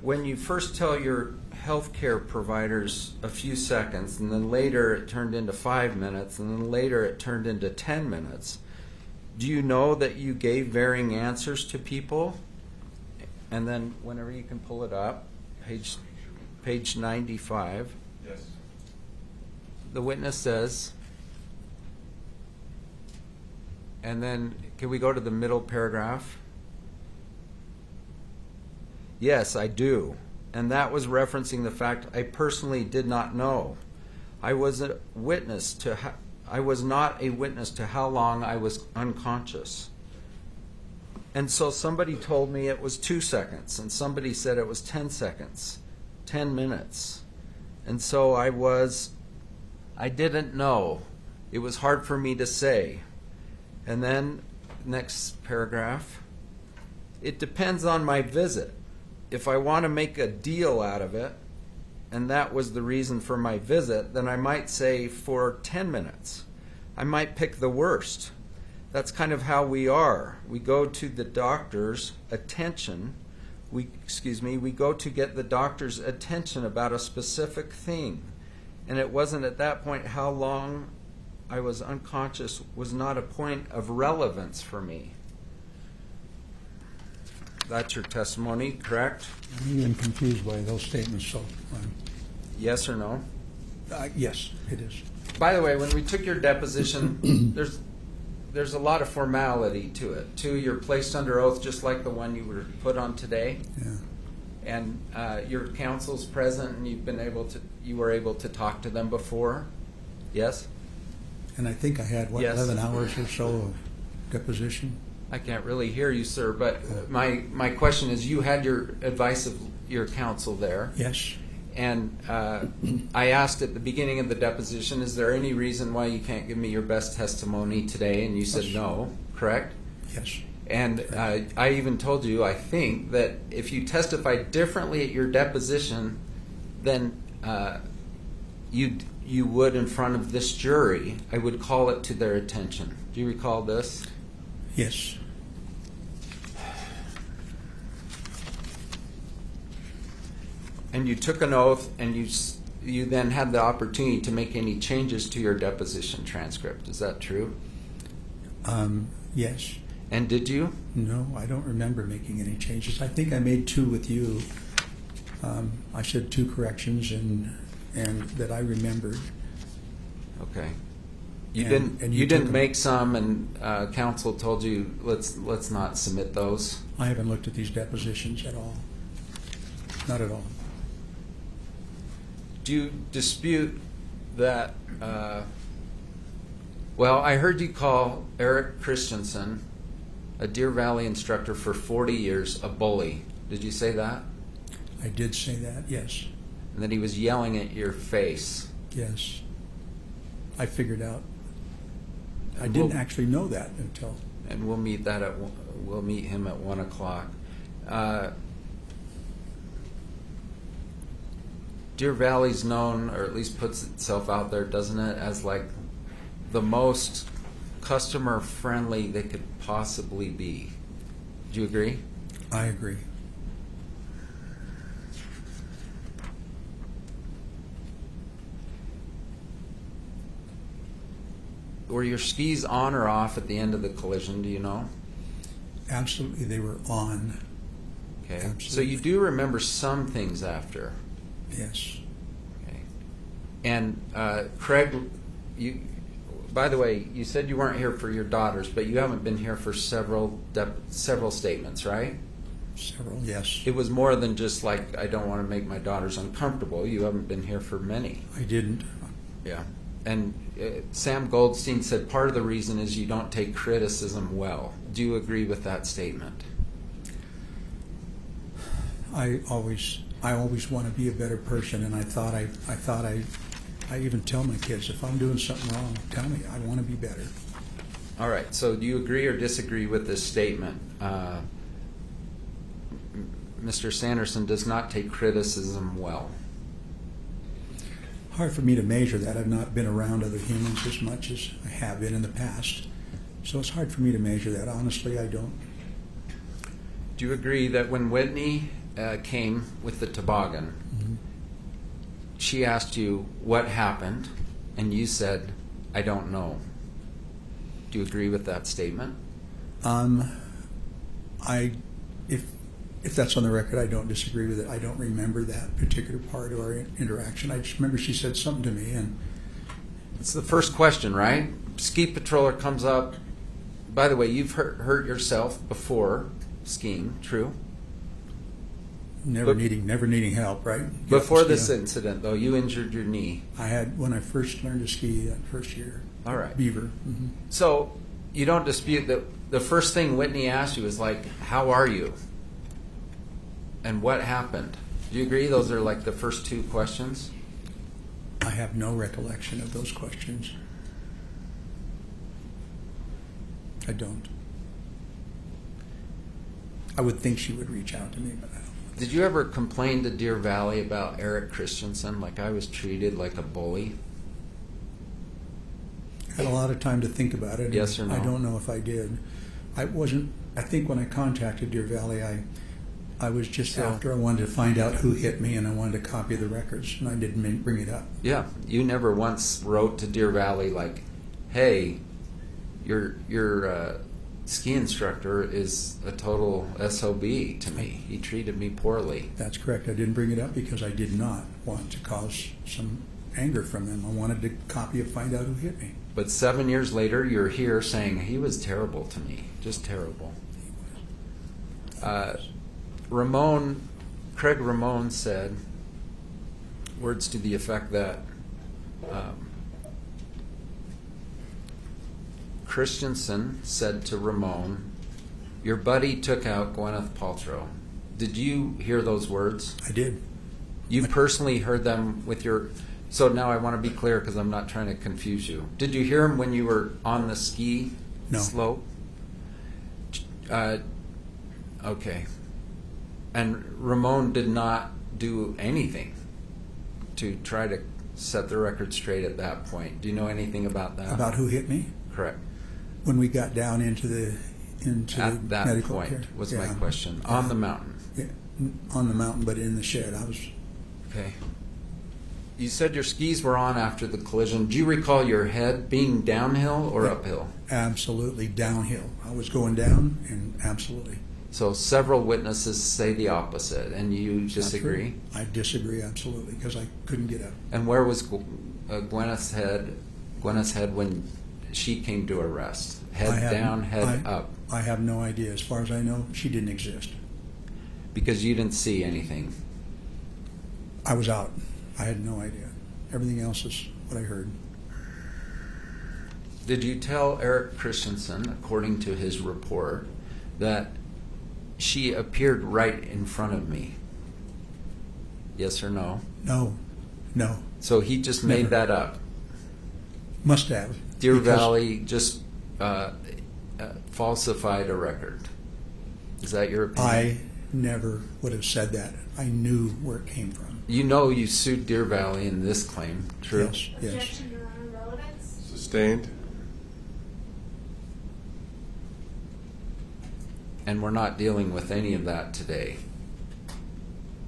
[SPEAKER 5] When you first tell your healthcare providers a few seconds, and then later it turned into five minutes, and then later it turned into 10 minutes, do you know that you gave varying answers to people? And then whenever you can pull it up, page page 95.
[SPEAKER 3] Yes.
[SPEAKER 5] The witness says and then can we go to the middle paragraph? Yes, I do. And that was referencing the fact I personally did not know. I was a witness to I was not a witness to how long I was unconscious. And so somebody told me it was 2 seconds and somebody said it was 10 seconds, 10 minutes. And so I was I didn't know. It was hard for me to say. And then next paragraph it depends on my visit. If I want to make a deal out of it, and that was the reason for my visit, then I might say for 10 minutes. I might pick the worst. That's kind of how we are. We go to the doctor's attention. We, excuse me, we go to get the doctor's attention about a specific thing. And it wasn't at that point how long I was unconscious was not a point of relevance for me. That's your testimony, correct?
[SPEAKER 2] I'm even confused by those statements, so, um,
[SPEAKER 5] Yes or no?
[SPEAKER 2] uh, yes, it is.
[SPEAKER 5] By the way, when we took your deposition, <clears throat> there's there's a lot of formality to it. Too, you're placed under oath just like the one you were put on today,
[SPEAKER 2] Yeah.
[SPEAKER 5] and uh, your counsel's present, and you've been able to you were able to talk to them before. Yes,
[SPEAKER 2] And I think I had, what,
[SPEAKER 5] Yes.
[SPEAKER 2] 11 hours or so of deposition?
[SPEAKER 5] I can't really hear you, sir. But my my question is, you had your advice of your counsel there.
[SPEAKER 2] Yes.
[SPEAKER 5] And uh, I asked at the beginning of the deposition, is there any reason why you can't give me your best testimony today? And you said
[SPEAKER 2] Yes.
[SPEAKER 5] no, correct?
[SPEAKER 2] Yes.
[SPEAKER 5] And uh, I even told you, I think, that if you testified differently at your deposition than uh, you you would in front of this jury, I would call it to their attention. Do you recall this?
[SPEAKER 2] Yes.
[SPEAKER 5] And you took an oath, and you you then had the opportunity to make any changes to your deposition transcript. Is that true?
[SPEAKER 2] Um, yes.
[SPEAKER 5] And did you?
[SPEAKER 2] No, I don't remember making any changes. I think I made two with you. Um, I said two corrections and, and that I remembered.
[SPEAKER 5] Okay. You
[SPEAKER 2] And-
[SPEAKER 5] didn't.
[SPEAKER 2] and
[SPEAKER 5] you,
[SPEAKER 2] you
[SPEAKER 5] didn't make some, and uh, counsel told you let's let's not submit those.
[SPEAKER 2] I haven't looked at these depositions at all. Not at all.
[SPEAKER 5] Do you dispute that? Uh, well, I heard you call Eric Christensen, a Deer Valley instructor for 40 years, a bully. Did you say that?
[SPEAKER 2] I did say that, yes.
[SPEAKER 5] And that he was yelling at your face.
[SPEAKER 2] Yes. I figured out. I didn't
[SPEAKER 5] we'll-
[SPEAKER 2] actually know that until,
[SPEAKER 5] and we'll meet that at we'll meet him at one o'clock. Uh, Deer Valley's known, or at least puts itself out there, doesn't it, as like the most customer friendly they could possibly be. Do you agree?
[SPEAKER 2] I agree.
[SPEAKER 5] Were your skis on or off at the end of the collision? Do you know?
[SPEAKER 2] Absolutely, they were on,
[SPEAKER 5] Okay. So you do remember some things after.
[SPEAKER 2] yes.
[SPEAKER 5] Okay. And uh, Craig, you. By the way, you said you weren't here for your daughters, but you haven't been here for several several statements, right?
[SPEAKER 2] Several, yes.
[SPEAKER 5] It was more than just like I don't want to make my daughters uncomfortable. You haven't been here for many.
[SPEAKER 2] I didn't.
[SPEAKER 5] Yeah. And Sam Goldstein said part of the reason is you don't take criticism well. Do you agree with that statement?
[SPEAKER 2] I always, I always want to be a better person, and I thought I, I thought I, I even tell my kids if I'm doing something wrong, tell me. I want to be better.
[SPEAKER 5] All right. So do you agree or disagree with this statement? Uh, Mr. Sanderson does not take criticism well.
[SPEAKER 2] Hard for me to measure that. I've not been around other humans as much as I have been in the past, so it's hard for me to measure that. Honestly, I don't.
[SPEAKER 5] Do you agree that when Whitney uh, came with the toboggan, she asked you what happened, and you said, I don't know? Do you agree with that statement?
[SPEAKER 2] Um, I, if if that's on the record, I don't disagree with it. I don't remember that particular part of our interaction. I just remember she said something to me, and
[SPEAKER 5] It's the first question, right? Ski patroller comes up. By the way, you've hurt, hurt yourself before skiing, true?
[SPEAKER 2] never
[SPEAKER 5] But-
[SPEAKER 2] needing never needing help, right? Get
[SPEAKER 5] Before this incident, though, you injured your knee.
[SPEAKER 2] I had when I first learned to ski that first year.
[SPEAKER 5] All right.
[SPEAKER 2] Beaver. hmm
[SPEAKER 5] So you don't dispute that the first thing Whitney asked you was like, "How are you?" And what happened? Do you agree? Those are like the first two questions.
[SPEAKER 2] I have no recollection of those questions. I don't. I would think she would reach out to me, but I don't.
[SPEAKER 5] Did you ever complain to Deer Valley about Eric Christensen? Like I was treated like a bully?
[SPEAKER 2] I had a lot of time to think about it.
[SPEAKER 5] Yes or no?
[SPEAKER 2] I don't know if I did. I wasn't. I think when I contacted Deer Valley, I I was just
[SPEAKER 5] So-
[SPEAKER 2] after I wanted to find out who hit me, and I wanted to copy the records, and I didn't bring it up.
[SPEAKER 5] Yeah, you never once wrote to Deer Valley like, "Hey, your your uh, ski instructor is a total sob to me. He treated me poorly."
[SPEAKER 2] That's correct. I didn't bring it up because I did not want to cause some anger from them. I wanted to copy and find out who hit me.
[SPEAKER 5] But seven years later, you're here saying he was terrible to me, just terrible. Uh, Ramon, Craig Ramon said words to the effect that um, Christensen said to Ramon, "Your buddy took out Gwyneth Paltrow." Did you hear those words?
[SPEAKER 2] I did.
[SPEAKER 5] You personally heard them with your. So now I want to be clear because I'm not trying to confuse you. Did you hear them when you were on the ski
[SPEAKER 2] No.
[SPEAKER 5] slope? Uh, okay. And Ramon did not do anything to try to set the record straight at that point. Do you know anything about that?
[SPEAKER 2] About who hit me
[SPEAKER 5] correct
[SPEAKER 2] when we got down into the into
[SPEAKER 5] at that
[SPEAKER 2] medical
[SPEAKER 5] point
[SPEAKER 2] care.
[SPEAKER 5] was my question
[SPEAKER 2] Yeah.
[SPEAKER 5] on the mountain.
[SPEAKER 2] Yeah. On the mountain, but in the shed. I was
[SPEAKER 5] Okay. You said your skis were on after the collision. Do you recall your head being downhill or
[SPEAKER 2] Yeah.
[SPEAKER 5] uphill?
[SPEAKER 2] absolutely downhill. I was going down, and absolutely.
[SPEAKER 5] So several witnesses say the opposite, and you disagree.
[SPEAKER 2] I disagree absolutely because I couldn't get up.
[SPEAKER 5] And where was uh, Gwyneth's head? Gwyneth's head when she came to arrest. Head
[SPEAKER 2] I have-
[SPEAKER 5] down, head
[SPEAKER 2] I-
[SPEAKER 5] up,
[SPEAKER 2] I have no idea. As far as I know, she didn't exist.
[SPEAKER 5] because you didn't see anything.
[SPEAKER 2] I was out. I had no idea. Everything else is what I heard.
[SPEAKER 5] Did you tell Eric Christensen, according to his report, that she appeared right in front of me? Yes or no?
[SPEAKER 2] No, no,
[SPEAKER 5] So he just made that up.
[SPEAKER 2] must have.
[SPEAKER 5] Deer Valley just uh, uh, falsified a record. Is that your opinion?
[SPEAKER 2] I never would have said that. I knew where it came from.
[SPEAKER 5] You know you sued Deer Valley in this claim, true?
[SPEAKER 2] Yes, yes.
[SPEAKER 4] Objection, Your Honor, relevance?
[SPEAKER 3] Sustained?
[SPEAKER 5] And we're not dealing with any of that today.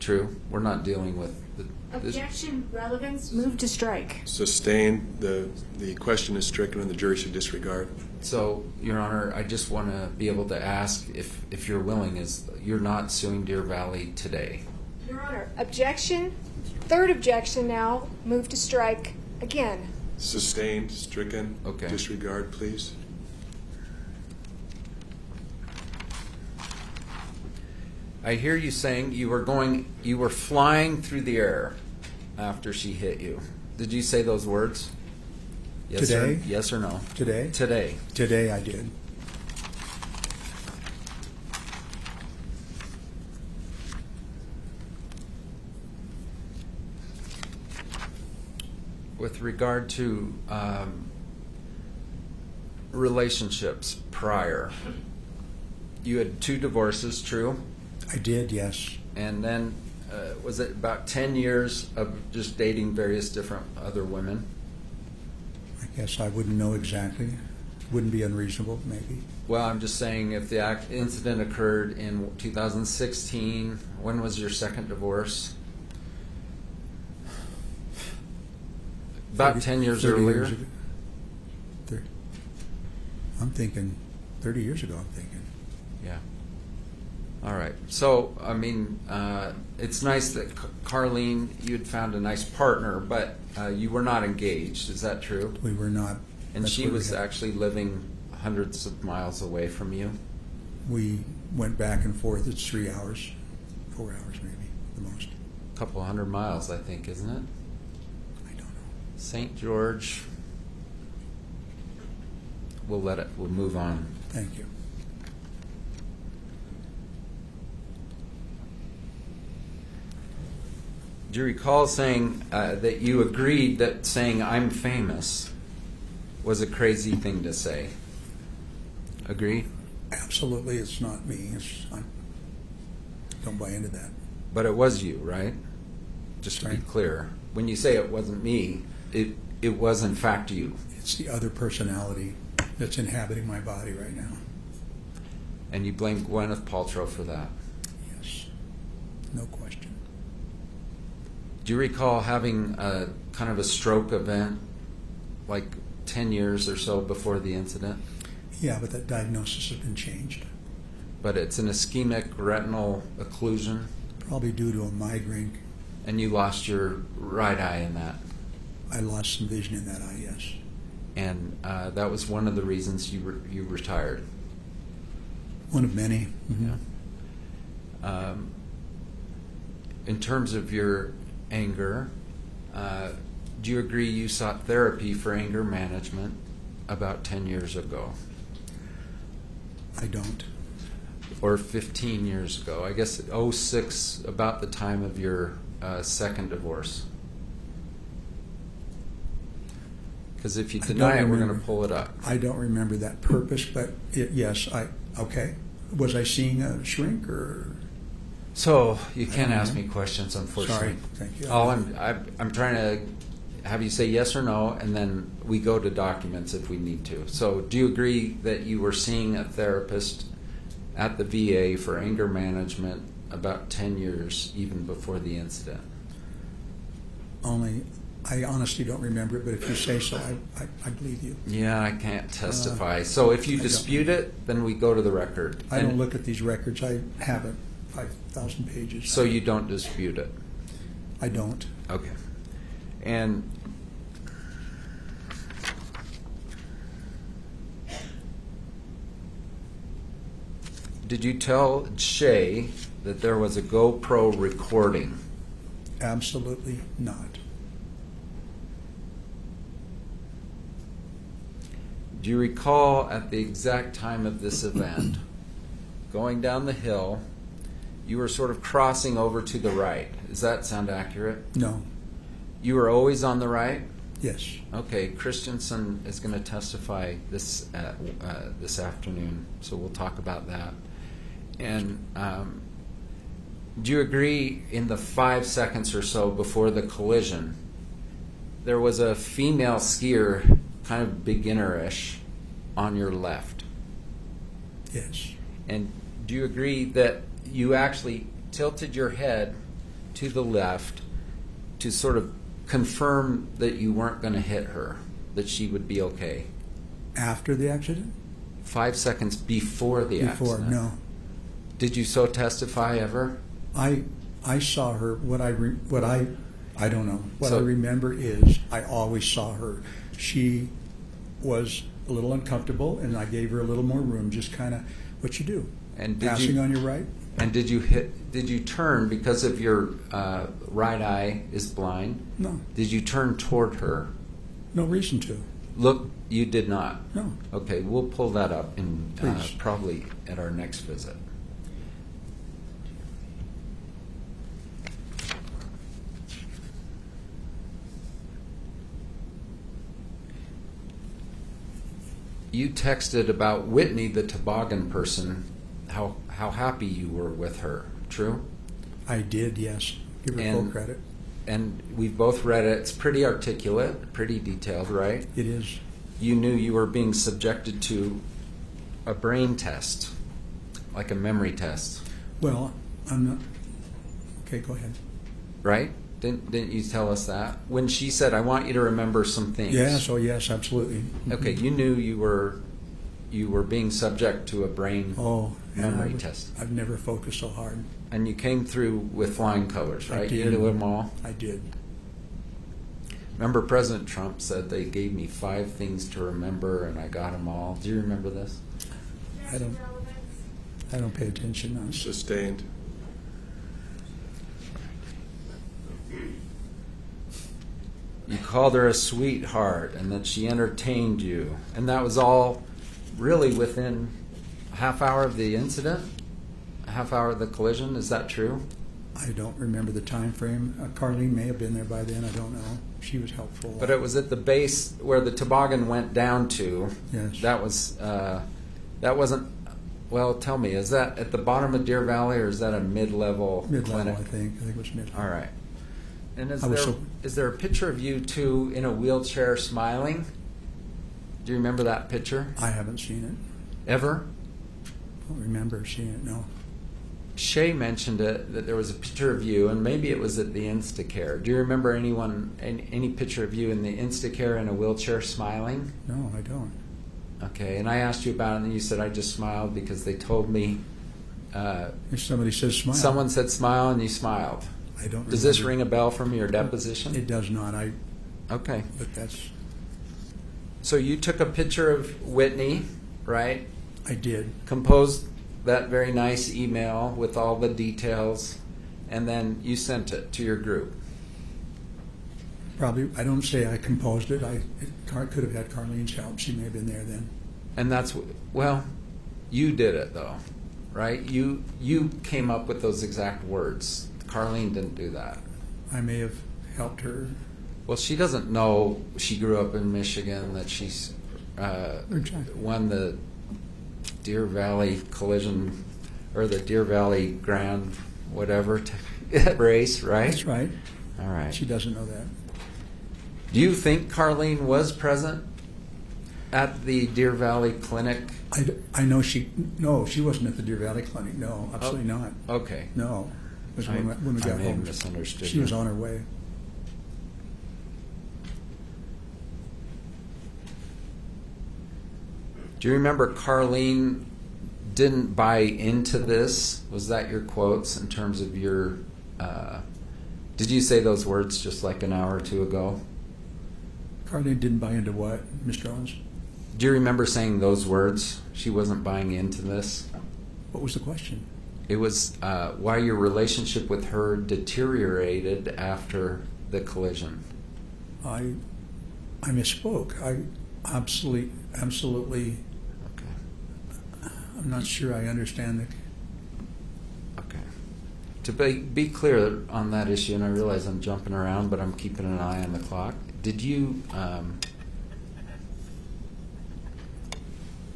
[SPEAKER 5] True? We're not dealing with the, this.
[SPEAKER 4] Objection, relevance? Move to strike.
[SPEAKER 3] Sustained. The, the question is stricken and the jury should disregard.
[SPEAKER 5] So, Your Honor, I just want to be able to ask if, if you're willing, is you're not suing Deer Valley today?
[SPEAKER 4] Your Honor, objection, third objection now, move to strike again.
[SPEAKER 3] Sustained, stricken.
[SPEAKER 5] Okay.
[SPEAKER 3] Disregard, please.
[SPEAKER 5] I hear you saying you were going, you were flying through the air after she hit you. Did you say those words? Yes Or, yes or no?
[SPEAKER 2] Today?
[SPEAKER 5] Today.
[SPEAKER 2] Today I did.
[SPEAKER 5] With regard to um, relationships prior, you had two divorces, true?
[SPEAKER 2] I did, yes.
[SPEAKER 5] And then, uh, was it about 10 years of just dating various different other women?
[SPEAKER 2] I guess I wouldn't know exactly. Wouldn't be unreasonable, maybe.
[SPEAKER 5] Well, I'm just saying if the ac- incident occurred in 2016, when was your second divorce? About
[SPEAKER 2] 30
[SPEAKER 5] 10 years
[SPEAKER 2] 30
[SPEAKER 5] earlier?
[SPEAKER 2] ago. Thir- I'm thinking 30 years ago, I'm thinking.
[SPEAKER 5] All right. So, I mean, uh, it's nice that Carlene, you had found a nice partner, but uh, you were not engaged. Is that true?
[SPEAKER 2] We were not.
[SPEAKER 5] And
[SPEAKER 2] that's
[SPEAKER 5] she was actually living hundreds of miles away from you.
[SPEAKER 2] We went back and forth. It's three hours four hours maybe, the most.
[SPEAKER 5] A couple hundred miles, I think, isn't it?
[SPEAKER 2] I don't know.
[SPEAKER 5] St. George. We'll let it, we'll move on.
[SPEAKER 2] Thank you.
[SPEAKER 5] Do you recall saying uh, that you agreed that saying I'm famous was a crazy thing to say? Agree?
[SPEAKER 2] Absolutely, it's not me. It's, I don't buy into that.
[SPEAKER 5] But it was you, right? Just to be clear. When you say it wasn't me, it, it was in fact you.
[SPEAKER 2] It's the other personality that's inhabiting my body right now.
[SPEAKER 5] And you blame Gwyneth Paltrow for that.
[SPEAKER 2] Yes, no question.
[SPEAKER 5] Do you recall having a kind of a stroke event like 10 years or so before the incident?
[SPEAKER 2] Yeah, but that diagnosis has been changed.
[SPEAKER 5] But it's an ischemic retinal occlusion,
[SPEAKER 2] Probably due to a migraine.
[SPEAKER 5] and you lost your right eye in that.
[SPEAKER 2] I lost some vision in that eye, yes.
[SPEAKER 5] And uh, that was one of the reasons you, re- you retired.
[SPEAKER 2] One of many. Mhm.
[SPEAKER 5] Um, in terms of your anger, uh, do you agree you sought therapy for anger management about 10 years ago
[SPEAKER 2] I don't.
[SPEAKER 5] or 15 years ago? I guess 06, about the time of your uh, second divorce. Because if you deny it, we're going to pull it up.
[SPEAKER 2] I don't remember that purpose, but it, yes, I, okay. Was I seeing a shrink or?
[SPEAKER 5] So you can't ask me questions, unfortunately.
[SPEAKER 2] Sorry, thank you.
[SPEAKER 5] All I'm, I'm, I'm trying to have you say yes or no, and then we go to documents if we need to. So do you agree that you were seeing a therapist at the VA for anger management about 10 years even before the incident?
[SPEAKER 2] Only, I honestly don't remember it, but if you say so, I, I, I believe you.
[SPEAKER 5] Yeah, I can't uh, testify. Uh, so if you
[SPEAKER 2] I
[SPEAKER 5] dispute it, then we go to the record.
[SPEAKER 2] I
[SPEAKER 5] and don't
[SPEAKER 2] look at these records. I haven't. 5,000 pages.
[SPEAKER 5] So you don't dispute it?
[SPEAKER 2] I don't.
[SPEAKER 5] Okay. And did you tell Shay that there was a GoPro recording?
[SPEAKER 2] Absolutely not.
[SPEAKER 5] Do you recall at the exact time of this event, going down the hill, you were sort of crossing over to the right? Does that sound accurate?
[SPEAKER 2] No.
[SPEAKER 5] You were always on the right?
[SPEAKER 2] Yes.
[SPEAKER 5] Okay, Christensen is going to testify this uh, uh, this afternoon, so we'll talk about that. And um, do you agree? In the five seconds or so before the collision, there was a female skier, kind of beginnerish, on your left.
[SPEAKER 2] Yes.
[SPEAKER 5] And do you agree that you actually tilted your head to the left to sort of confirm that you weren't going to hit her, that she would be okay?
[SPEAKER 2] After the accident?
[SPEAKER 5] Five seconds before the
[SPEAKER 2] Before?
[SPEAKER 5] accident.
[SPEAKER 2] Before, no.
[SPEAKER 5] Did you so testify ever?
[SPEAKER 2] I I saw her. What I re, what I I don't know. What
[SPEAKER 5] So-
[SPEAKER 2] I remember is I always saw her. She was a little uncomfortable, and I gave her a little more room. Just kind of what you do.
[SPEAKER 5] And
[SPEAKER 2] Passing
[SPEAKER 5] you
[SPEAKER 2] on your right.
[SPEAKER 5] And did you hit? Did you turn because of your uh, right eye is blind?
[SPEAKER 2] No.
[SPEAKER 5] Did you turn toward her?
[SPEAKER 2] No reason to.
[SPEAKER 5] Look, you did not.
[SPEAKER 2] No.
[SPEAKER 5] Okay, we'll pull that up in uh, probably at our next visit. You texted about Whitney, the toboggan person, how how happy you were with her. True.
[SPEAKER 2] I did. Yes. Give her full
[SPEAKER 5] And-
[SPEAKER 2] credit.
[SPEAKER 5] And we've both read it. It's pretty articulate, pretty detailed, right?
[SPEAKER 2] It is.
[SPEAKER 5] you knew you were being subjected to a brain test, like a memory test,
[SPEAKER 2] Well, I'm not. Okay, go ahead.
[SPEAKER 5] right? Didn't, didn't you tell us that? When she said, I want you to remember some things.
[SPEAKER 2] Yes. Oh, yes. Absolutely.
[SPEAKER 5] Okay, mm-hmm. you knew you were you were being subject to a brain
[SPEAKER 2] Oh,
[SPEAKER 5] memory
[SPEAKER 2] I
[SPEAKER 5] test.
[SPEAKER 2] I've never focused so hard.
[SPEAKER 5] And you came through with flying colors,
[SPEAKER 2] I
[SPEAKER 5] right? You
[SPEAKER 2] did.
[SPEAKER 5] knew them all.
[SPEAKER 2] I did.
[SPEAKER 5] Remember, President Trump said they gave me five things to remember, and I got them all. Do you remember this?
[SPEAKER 2] I don't. I don't pay attention now.
[SPEAKER 3] Sustained.
[SPEAKER 5] You called her a sweetheart and that she entertained you. And that was all really within a half hour of the incident? A half hour of the collision? Is that true?
[SPEAKER 2] I don't remember the time frame. Uh, Carlene may have been there by then. I don't know. She was helpful.
[SPEAKER 5] But it was at the base where the toboggan went down to.
[SPEAKER 2] Yes.
[SPEAKER 5] That was, uh, that wasn't, well, tell me, is that at the bottom of Deer Valley or is that a mid-level
[SPEAKER 2] mid-level,
[SPEAKER 5] clinic?
[SPEAKER 2] I think. I think it was mid.
[SPEAKER 5] All right. And is there,
[SPEAKER 2] was
[SPEAKER 5] is there a picture of you two in a wheelchair smiling? Do you remember that picture?
[SPEAKER 2] I haven't seen it.
[SPEAKER 5] Ever?
[SPEAKER 2] Don't remember seeing it. No.
[SPEAKER 5] Shay mentioned it, that there was a picture of you, and maybe it was at the Instacare. Do you remember anyone, any, any picture of you in the Instacare in a wheelchair smiling?
[SPEAKER 2] No, I don't.
[SPEAKER 5] Okay, and I asked you about it, and you said I just smiled because they told me. Uh,
[SPEAKER 2] If somebody says smile,
[SPEAKER 5] someone said smile, and you smiled.
[SPEAKER 2] I don't.
[SPEAKER 5] Does this ring a bell from your deposition?
[SPEAKER 2] It does not. I.
[SPEAKER 5] Okay.
[SPEAKER 2] But that's.
[SPEAKER 5] So you took a picture of Whitney, right?
[SPEAKER 2] I did.
[SPEAKER 5] Composed that very nice email with all the details, and then you sent it to your group.
[SPEAKER 2] Probably. I don't say I composed it. I it, could have had Carlene's help. She may have been there then.
[SPEAKER 5] And that's well, you did it though, right? You you came up with those exact words. Carlene didn't do that.
[SPEAKER 2] I may have helped her.
[SPEAKER 5] Well, she doesn't know she grew up in Michigan that she's uh, won the Deer Valley Collision or the Deer Valley Grand whatever <laughs> race, right?
[SPEAKER 2] That's right.
[SPEAKER 5] All right.
[SPEAKER 2] She doesn't know that.
[SPEAKER 5] Do you think Carlene was present at the Deer Valley Clinic?
[SPEAKER 2] I, I know she. No, she wasn't at the Deer Valley Clinic. No, oh, absolutely not.
[SPEAKER 5] Okay.
[SPEAKER 2] No. It was
[SPEAKER 5] I-
[SPEAKER 2] when, we- when we
[SPEAKER 5] I
[SPEAKER 2] got
[SPEAKER 5] have
[SPEAKER 2] home.
[SPEAKER 5] misunderstood
[SPEAKER 2] She was on her way.
[SPEAKER 5] Do you remember Carlene didn't buy into this? Was that your quotes in terms of your? Uh, did you say those words just like an hour or two ago?
[SPEAKER 2] Carlene didn't buy into what, Mr. Owens?
[SPEAKER 5] Do you remember saying those words? She wasn't buying into this.
[SPEAKER 2] What was the question?
[SPEAKER 5] It was uh, why your relationship with her deteriorated after the collision.
[SPEAKER 2] I, I misspoke. I absolutely, absolutely. I'm not sure I understand the.
[SPEAKER 5] Okay. To be, be clear on that issue, and I realize I'm jumping around, but I'm keeping an eye on the clock. Did you, um,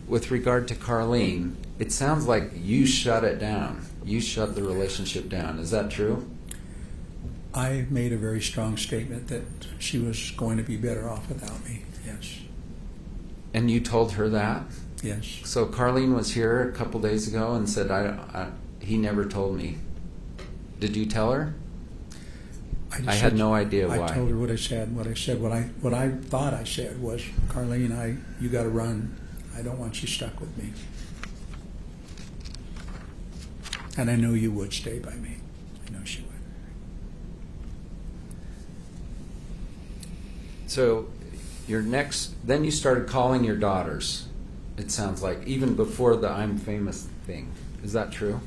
[SPEAKER 5] with regard to Carlene, it sounds like you shut it down. You shut the relationship down. Is that true?
[SPEAKER 2] I made a very strong statement that she was going to be better off without me. Yes.
[SPEAKER 5] And you told her that?
[SPEAKER 2] Yes.
[SPEAKER 5] So Carlene was here a couple days ago and said, I, I, he never told me. Did you tell her?
[SPEAKER 2] just
[SPEAKER 5] I had no idea
[SPEAKER 2] I
[SPEAKER 5] why.
[SPEAKER 2] told her what I said. What I said, what I what I thought I said was, Carlene, I you got to run. I don't want you stuck with me. And I know you would stay by me. I know she would.
[SPEAKER 5] So your next, then you started calling your daughters. It sounds like even before the "I'm famous" thing. Is that true?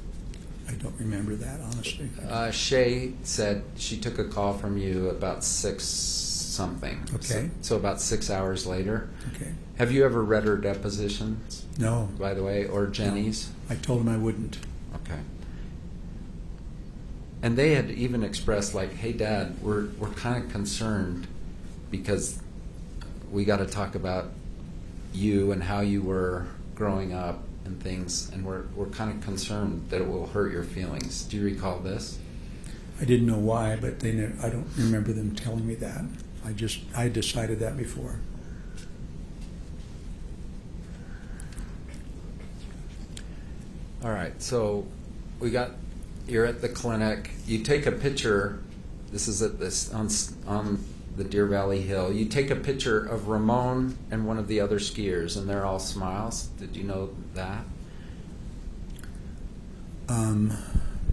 [SPEAKER 2] I don't remember that honestly.
[SPEAKER 5] Uh, Shay said she took a call from you about six something.
[SPEAKER 2] Okay.
[SPEAKER 5] So, so about six hours later.
[SPEAKER 2] Okay.
[SPEAKER 5] Have you ever read her depositions,
[SPEAKER 2] No.
[SPEAKER 5] by the way, or Jenny's?
[SPEAKER 2] I told him I wouldn't.
[SPEAKER 5] Okay. And they had even expressed like, "Hey, Dad, we're we're kind of concerned because we got to talk about you and how you were growing up and things, and we're we're kind of concerned that it will hurt your feelings." Do you recall this?
[SPEAKER 2] I didn't know why, but they never, I don't remember them telling me that. I just I decided that before.
[SPEAKER 5] All right, so we got you're at the clinic. You take a picture. This is at this on on the Deer Valley Hill. You take a picture of Ramon and one of the other skiers, and they're all smiles. Did you know that?
[SPEAKER 2] Um,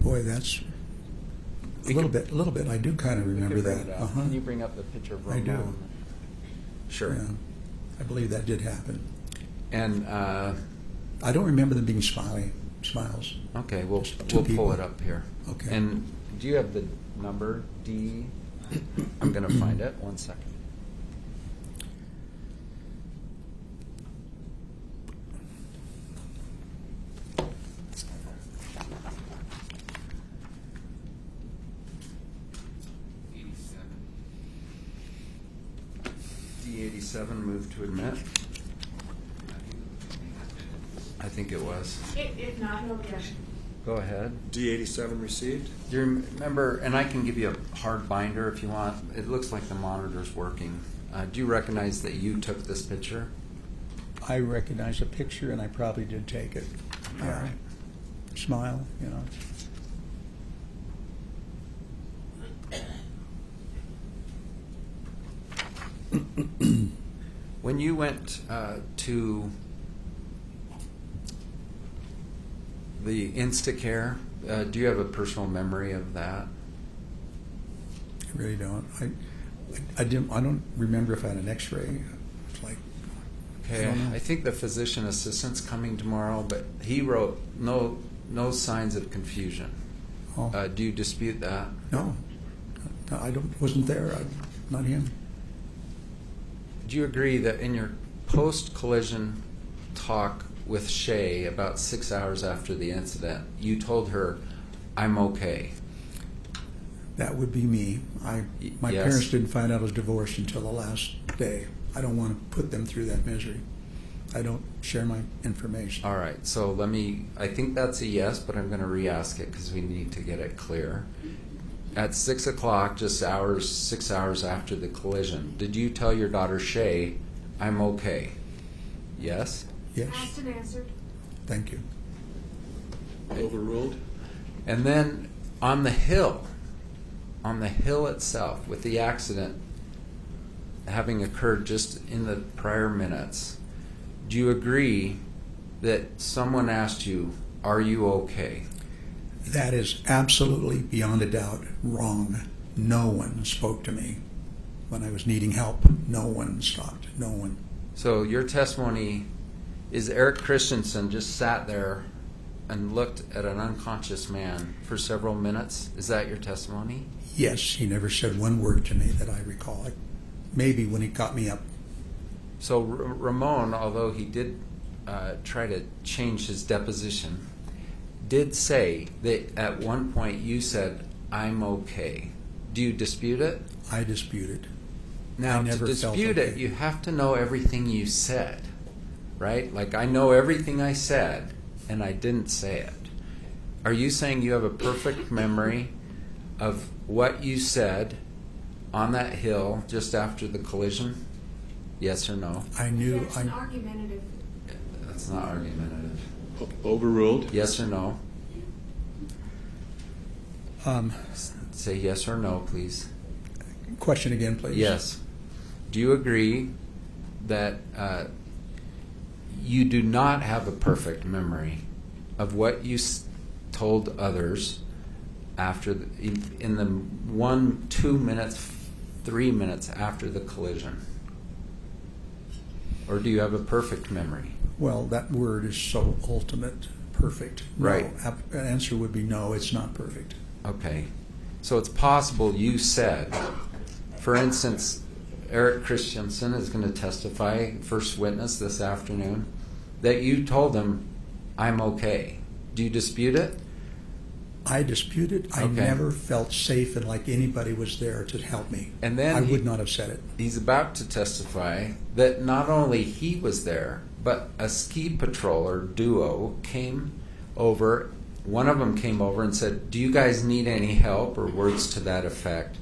[SPEAKER 2] boy, that's a little bit. A little bit. I do kind of remember that. Uh-huh.
[SPEAKER 5] Can you bring up the picture of Ramon?
[SPEAKER 2] I do.
[SPEAKER 5] Sure.
[SPEAKER 2] Yeah, I believe that did happen.
[SPEAKER 5] And uh,
[SPEAKER 2] I don't remember them being smiling smiles.
[SPEAKER 5] okay, we'll we'll pull it up here.
[SPEAKER 2] Okay.
[SPEAKER 5] And do you have the number D I'm going to find it. One second. D87 move to admit. I think it was.
[SPEAKER 4] If, if not, no objection.
[SPEAKER 5] Go ahead.
[SPEAKER 3] D eighty-seven received?
[SPEAKER 5] Do you remember, and I can give you a hard binder if you want. It looks like the monitor's working. Uh, do you recognize that you took this picture?
[SPEAKER 2] I recognize the picture, and I probably did take it.
[SPEAKER 5] All right.
[SPEAKER 2] Smile, you know. <coughs>
[SPEAKER 5] When you went uh, to the Instacare, uh, do you have a personal memory of that?
[SPEAKER 2] I really don't. I, I didn't. I don't remember if I had an X-ray. Like I
[SPEAKER 5] Okay,
[SPEAKER 2] don't.
[SPEAKER 5] I think the physician assistant's coming tomorrow, but he wrote no no signs of confusion.
[SPEAKER 2] oh
[SPEAKER 5] Uh, do you dispute that?
[SPEAKER 2] no, no, I don't. Wasn't there. I, not him.
[SPEAKER 5] Do you agree that in your post collision talk with Shay about six hours after the incident, you told her, I'm okay?
[SPEAKER 2] That would be me. I my
[SPEAKER 5] yes.
[SPEAKER 2] parents didn't find out I was divorced until the last day. I don't want to put them through that misery. I don't share my information.
[SPEAKER 5] All right, so let me, I think that's a yes, but I'm going to re ask it because we need to get it clear. At six o'clock, just hours, six hours after the collision, did you tell your daughter Shay, I'm okay? Yes?
[SPEAKER 2] Yes,
[SPEAKER 4] Asked and answered.
[SPEAKER 2] thank you.
[SPEAKER 3] Overruled?
[SPEAKER 5] And then on the hill, on the hill itself, with the accident having occurred just in the prior minutes, do you agree that someone asked you, Are you okay?
[SPEAKER 2] That is absolutely beyond a doubt wrong. No one spoke to me when I was needing help. No one stopped. No one.
[SPEAKER 5] So your testimony is Eric Christiansen just sat there and looked at an unconscious man for several minutes. Is that your testimony?
[SPEAKER 2] Yes, he never said one word to me that I recall. Maybe when he got me up.
[SPEAKER 5] So R- Ramon, although he did uh, try to change his deposition, did say that at one point you said, "I'm okay." Do you dispute it?
[SPEAKER 2] I disputed.
[SPEAKER 5] Now,
[SPEAKER 2] I never
[SPEAKER 5] to dispute it,
[SPEAKER 2] okay.
[SPEAKER 5] you have to know everything you said, right? Like I know everything I said, and I didn't say it. Are you saying you have a perfect <laughs> memory of what you said on that hill just after the collision? Yes or no?
[SPEAKER 2] I knew.
[SPEAKER 4] That's
[SPEAKER 2] I,
[SPEAKER 4] an argumentative.
[SPEAKER 5] That's not argumentative.
[SPEAKER 3] O- Overruled?
[SPEAKER 5] Yes or no?
[SPEAKER 2] um,
[SPEAKER 5] Say yes or no, please.
[SPEAKER 2] question again, please.
[SPEAKER 5] Yes. Do you agree that uh, you do not have a perfect memory of what you s- told others after the, in, the one, two minutes, three minutes after the collision? Or do you have a perfect memory?
[SPEAKER 2] Well, that word is so ultimate. Perfect. No.
[SPEAKER 5] Right.
[SPEAKER 2] An answer would be no. It's not perfect.
[SPEAKER 5] Okay. So it's possible you said, for instance, Eric Christiansen is going to testify, first witness this afternoon, that you told him, I'm okay. Do you dispute it?
[SPEAKER 2] I disputed. I
[SPEAKER 5] Okay.
[SPEAKER 2] never felt safe and like anybody was there to help me.
[SPEAKER 5] And then
[SPEAKER 2] I
[SPEAKER 5] he-
[SPEAKER 2] would not have said it.
[SPEAKER 5] He's about to testify that not only he was there, but a ski patroller duo came over. One of them came over and said, Do you guys need any help, or words to that effect?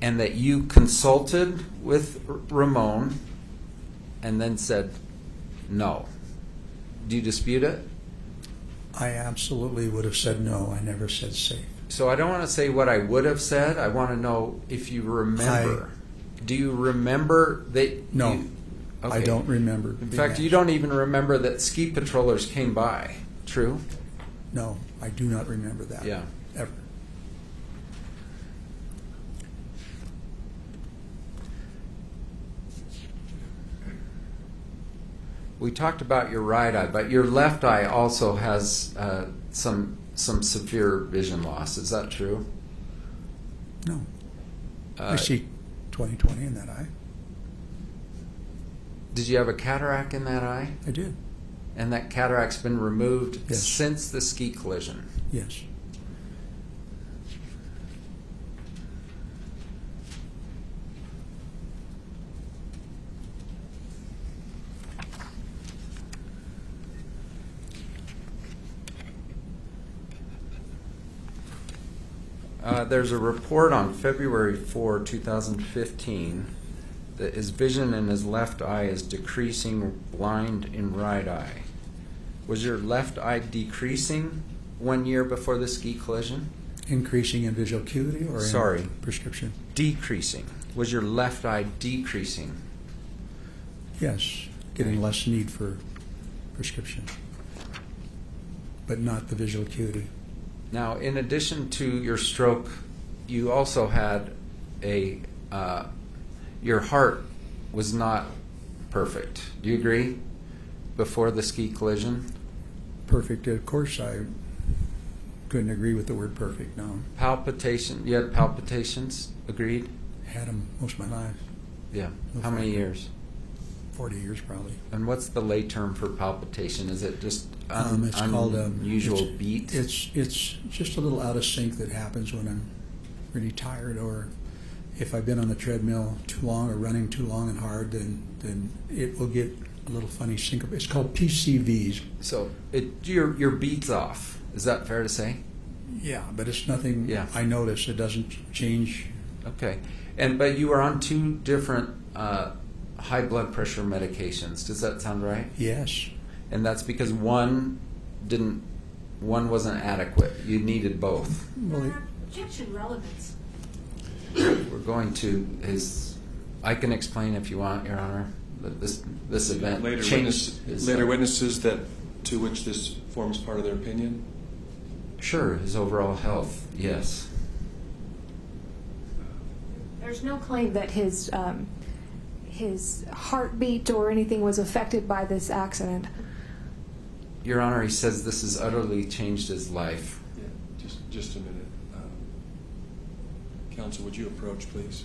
[SPEAKER 5] And that you consulted with Ramon and then said, No. Do you dispute it?
[SPEAKER 2] I absolutely would have said no. I never said safe.
[SPEAKER 5] So I don't want to say what I would have said. I want to know if you remember. Do you remember that?
[SPEAKER 2] No.
[SPEAKER 5] you-
[SPEAKER 2] I don't remember.
[SPEAKER 5] In fact, you don't even remember that ski patrollers came by. True?
[SPEAKER 2] No, I do not remember that.
[SPEAKER 5] Yeah.
[SPEAKER 2] Ever.
[SPEAKER 5] We talked about your right eye, but your left eye also has uh, some some severe vision loss. Is that true?
[SPEAKER 2] No. I see 20/20 in that eye.
[SPEAKER 5] Did you have a cataract in that eye?
[SPEAKER 2] I did.
[SPEAKER 5] And that cataract's been removed
[SPEAKER 2] Yes.
[SPEAKER 5] since the ski collision.
[SPEAKER 2] Yes.
[SPEAKER 5] Uh, there's a report on February 4, 2015, that his vision in his left eye is decreasing, blind in right eye. Was your left eye decreasing one year before the ski collision?
[SPEAKER 2] Increasing in visual acuity or in
[SPEAKER 5] Sorry.
[SPEAKER 2] prescription?
[SPEAKER 5] Decreasing. Was your left eye decreasing?
[SPEAKER 2] Yes, getting less need for prescription, but not the visual acuity.
[SPEAKER 5] Now, in addition to your stroke, you also had a, uh, your heart was not perfect. Do you agree? Before the ski collision?
[SPEAKER 2] Perfect, of course, I couldn't agree with the word perfect, no.
[SPEAKER 5] Palpitation, you had palpitations, agreed?
[SPEAKER 2] Had them most of my life,
[SPEAKER 5] Yeah.
[SPEAKER 2] No
[SPEAKER 5] How many years?
[SPEAKER 2] 40 years probably.
[SPEAKER 5] And what's the lay term for palpitation? Is it just
[SPEAKER 2] Um, it's called um,
[SPEAKER 5] unusual
[SPEAKER 2] it's-
[SPEAKER 5] beat?
[SPEAKER 2] It's it's just a little out of sync that happens when I'm really tired, or if I've been on the treadmill too long or running too long and hard, then then it will get a little funny syncope. It's called PCVs.
[SPEAKER 5] so it, your your beat's off. Is that fair to say?
[SPEAKER 2] Yeah, but it's nothing
[SPEAKER 5] Yeah.
[SPEAKER 2] I notice. It doesn't change.
[SPEAKER 5] Okay, and but you were on two different uh, high blood pressure medications. Does that sound right?
[SPEAKER 2] Yes,
[SPEAKER 5] And that's because one didn't, one wasn't adequate. You needed both.
[SPEAKER 2] well,
[SPEAKER 4] Objection relevance.
[SPEAKER 5] We're going to his. I can explain if you want, Your Honor. That this this event
[SPEAKER 3] Later witness,
[SPEAKER 5] his-
[SPEAKER 3] later witnesses that, to which this forms part of their opinion?
[SPEAKER 5] Sure, his overall health. Yes.
[SPEAKER 4] There's no claim that his um, his heartbeat or anything was affected by this accident.
[SPEAKER 5] Your Honor, he says this has utterly changed his life.
[SPEAKER 3] Yeah, just, just a minute. Um, Counsel, would you approach, please?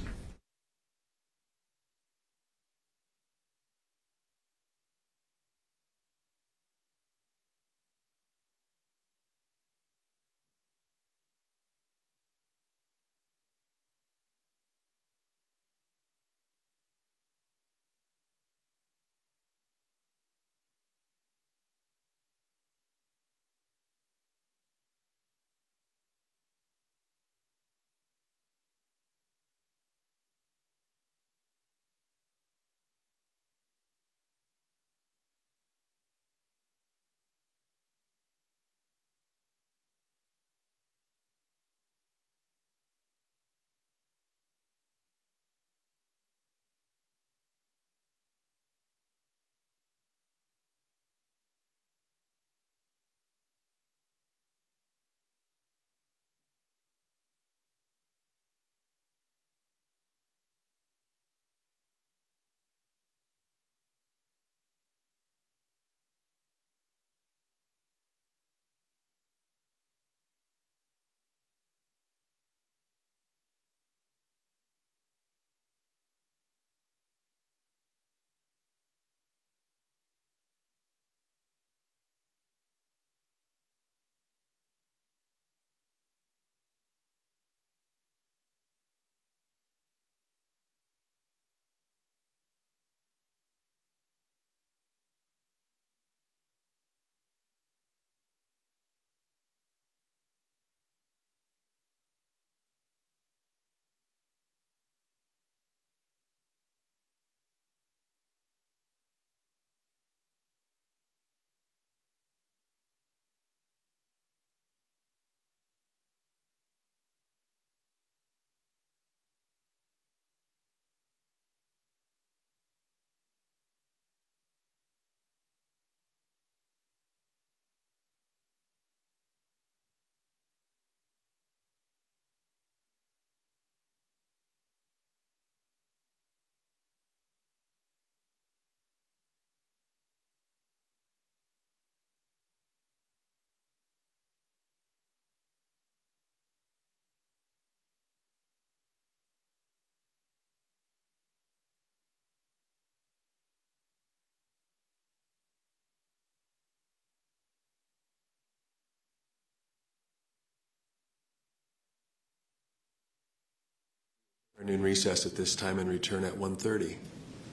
[SPEAKER 3] Afternoon recess at this time and return at 1:30.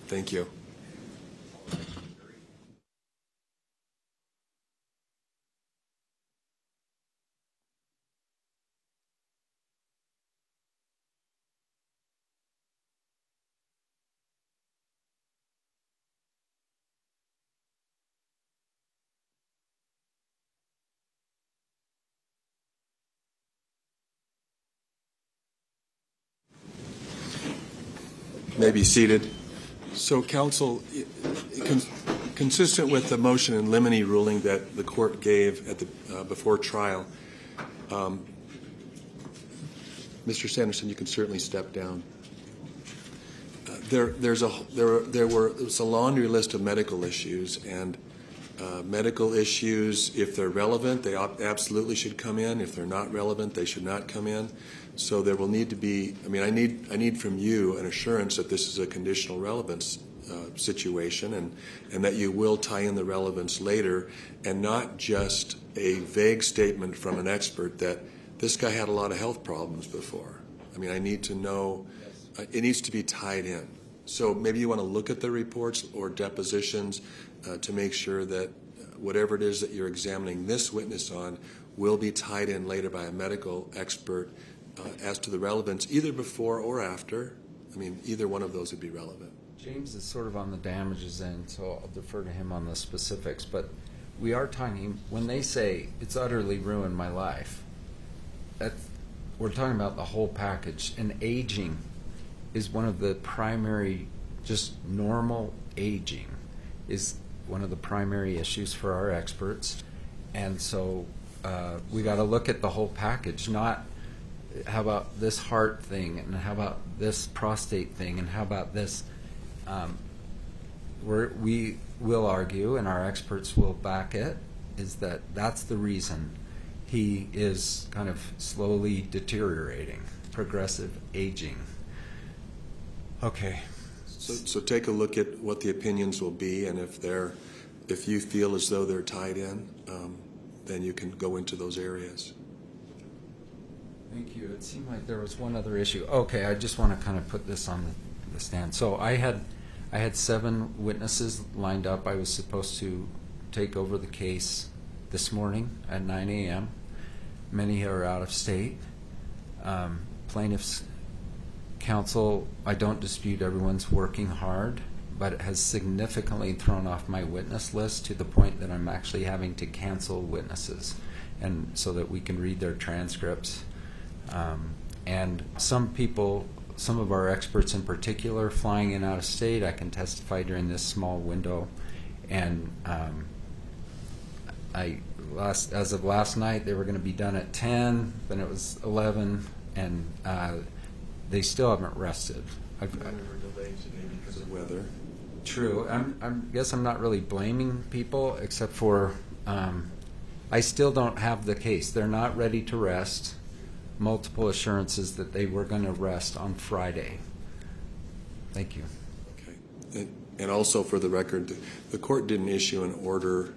[SPEAKER 3] Thank you. May be seated. So, con- consistent with the motion and limine ruling that the court gave at the, uh, before trial, um, Mr. Sanderson, you can certainly step down. Uh, There, there's a, there, there were, there was a laundry list of medical issues, and uh, medical issues, if they're relevant, they absolutely should come in. If they're not relevant, they should not come in. So there will need to be, I mean, I need, I need from you an assurance that this is a conditional relevance uh, situation and, and that you will tie in the relevance later and not just a vague statement from an expert that this guy had a lot of health problems before. I mean, I need to know, uh, it needs to be tied in. So maybe you want to look at the reports or depositions uh, to make sure that uh, whatever it is that you're examining this witness on will be tied in later by a medical expert uh, as to the relevance, either before or after. I mean, either one of those would be relevant.
[SPEAKER 5] James is sort of on the damages end, so I'll defer to him on the specifics. But we are talking, when they say it's utterly ruined my life, that's, we're talking about the whole package. And aging is one of the primary, just normal aging is one of the primary issues for our experts. And so uh, we got to look at the whole package, not how about this heart thing, and how about this prostate thing, and how about this. Um, we're, we will argue, and our experts will back it, is that that's the reason he is kind of slowly deteriorating, progressive aging. Okay.
[SPEAKER 3] So, so take a look at what the opinions will be, and if they're, if you feel as though they're tied in, um, then you can go into those areas.
[SPEAKER 5] Thank you. It seemed like there was one other issue. Okay, I just want to kind of put this on the, the stand. So I had, I had seven witnesses lined up. I was supposed to take over the case this morning at 9 a.m. Many are out of state. Um, plaintiffs' counsel, I don't dispute everyone's working hard, but it has significantly thrown off my witness list to the point that I'm actually having to cancel witnesses, and so that we can read their transcripts. Um, and some people, some of our experts in particular, flying in out of state, I can testify during this small window. And um, I last, as of last night, they were going to be done at 10, then it was 11, and uh, they still haven't rested. I've,
[SPEAKER 3] because of weather.
[SPEAKER 5] True. I'm, I'm guess I'm not really blaming people, except for um, I still don't have the case. They're not ready to rest. Multiple assurances that they were going to rest on Friday. Thank you.
[SPEAKER 3] Okay. And, and also for the record, the, the court didn't issue an order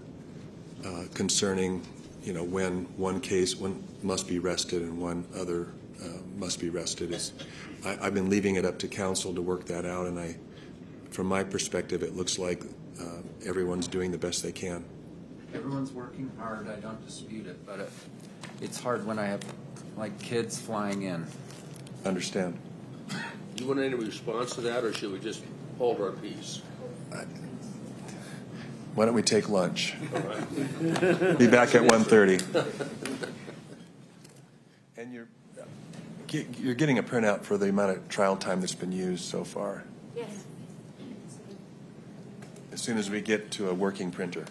[SPEAKER 3] uh, concerning, you know, when one case one must be rested and one other uh, must be rested. It's, I, I've been leaving it up to counsel to work that out, and I, from my perspective, it looks like uh, everyone's doing the best they can.
[SPEAKER 5] Everyone's working hard. I don't dispute it, but it, it's hard when I have like kids flying in.
[SPEAKER 3] Understand?
[SPEAKER 7] You want any response to that, or should we just hold our peace?
[SPEAKER 3] Why don't we take lunch? Be back at 1:30. And you're, ge- you're getting a printout for the amount of trial time that's been used so far.
[SPEAKER 1] Yes.
[SPEAKER 3] As soon as we get to a working printer.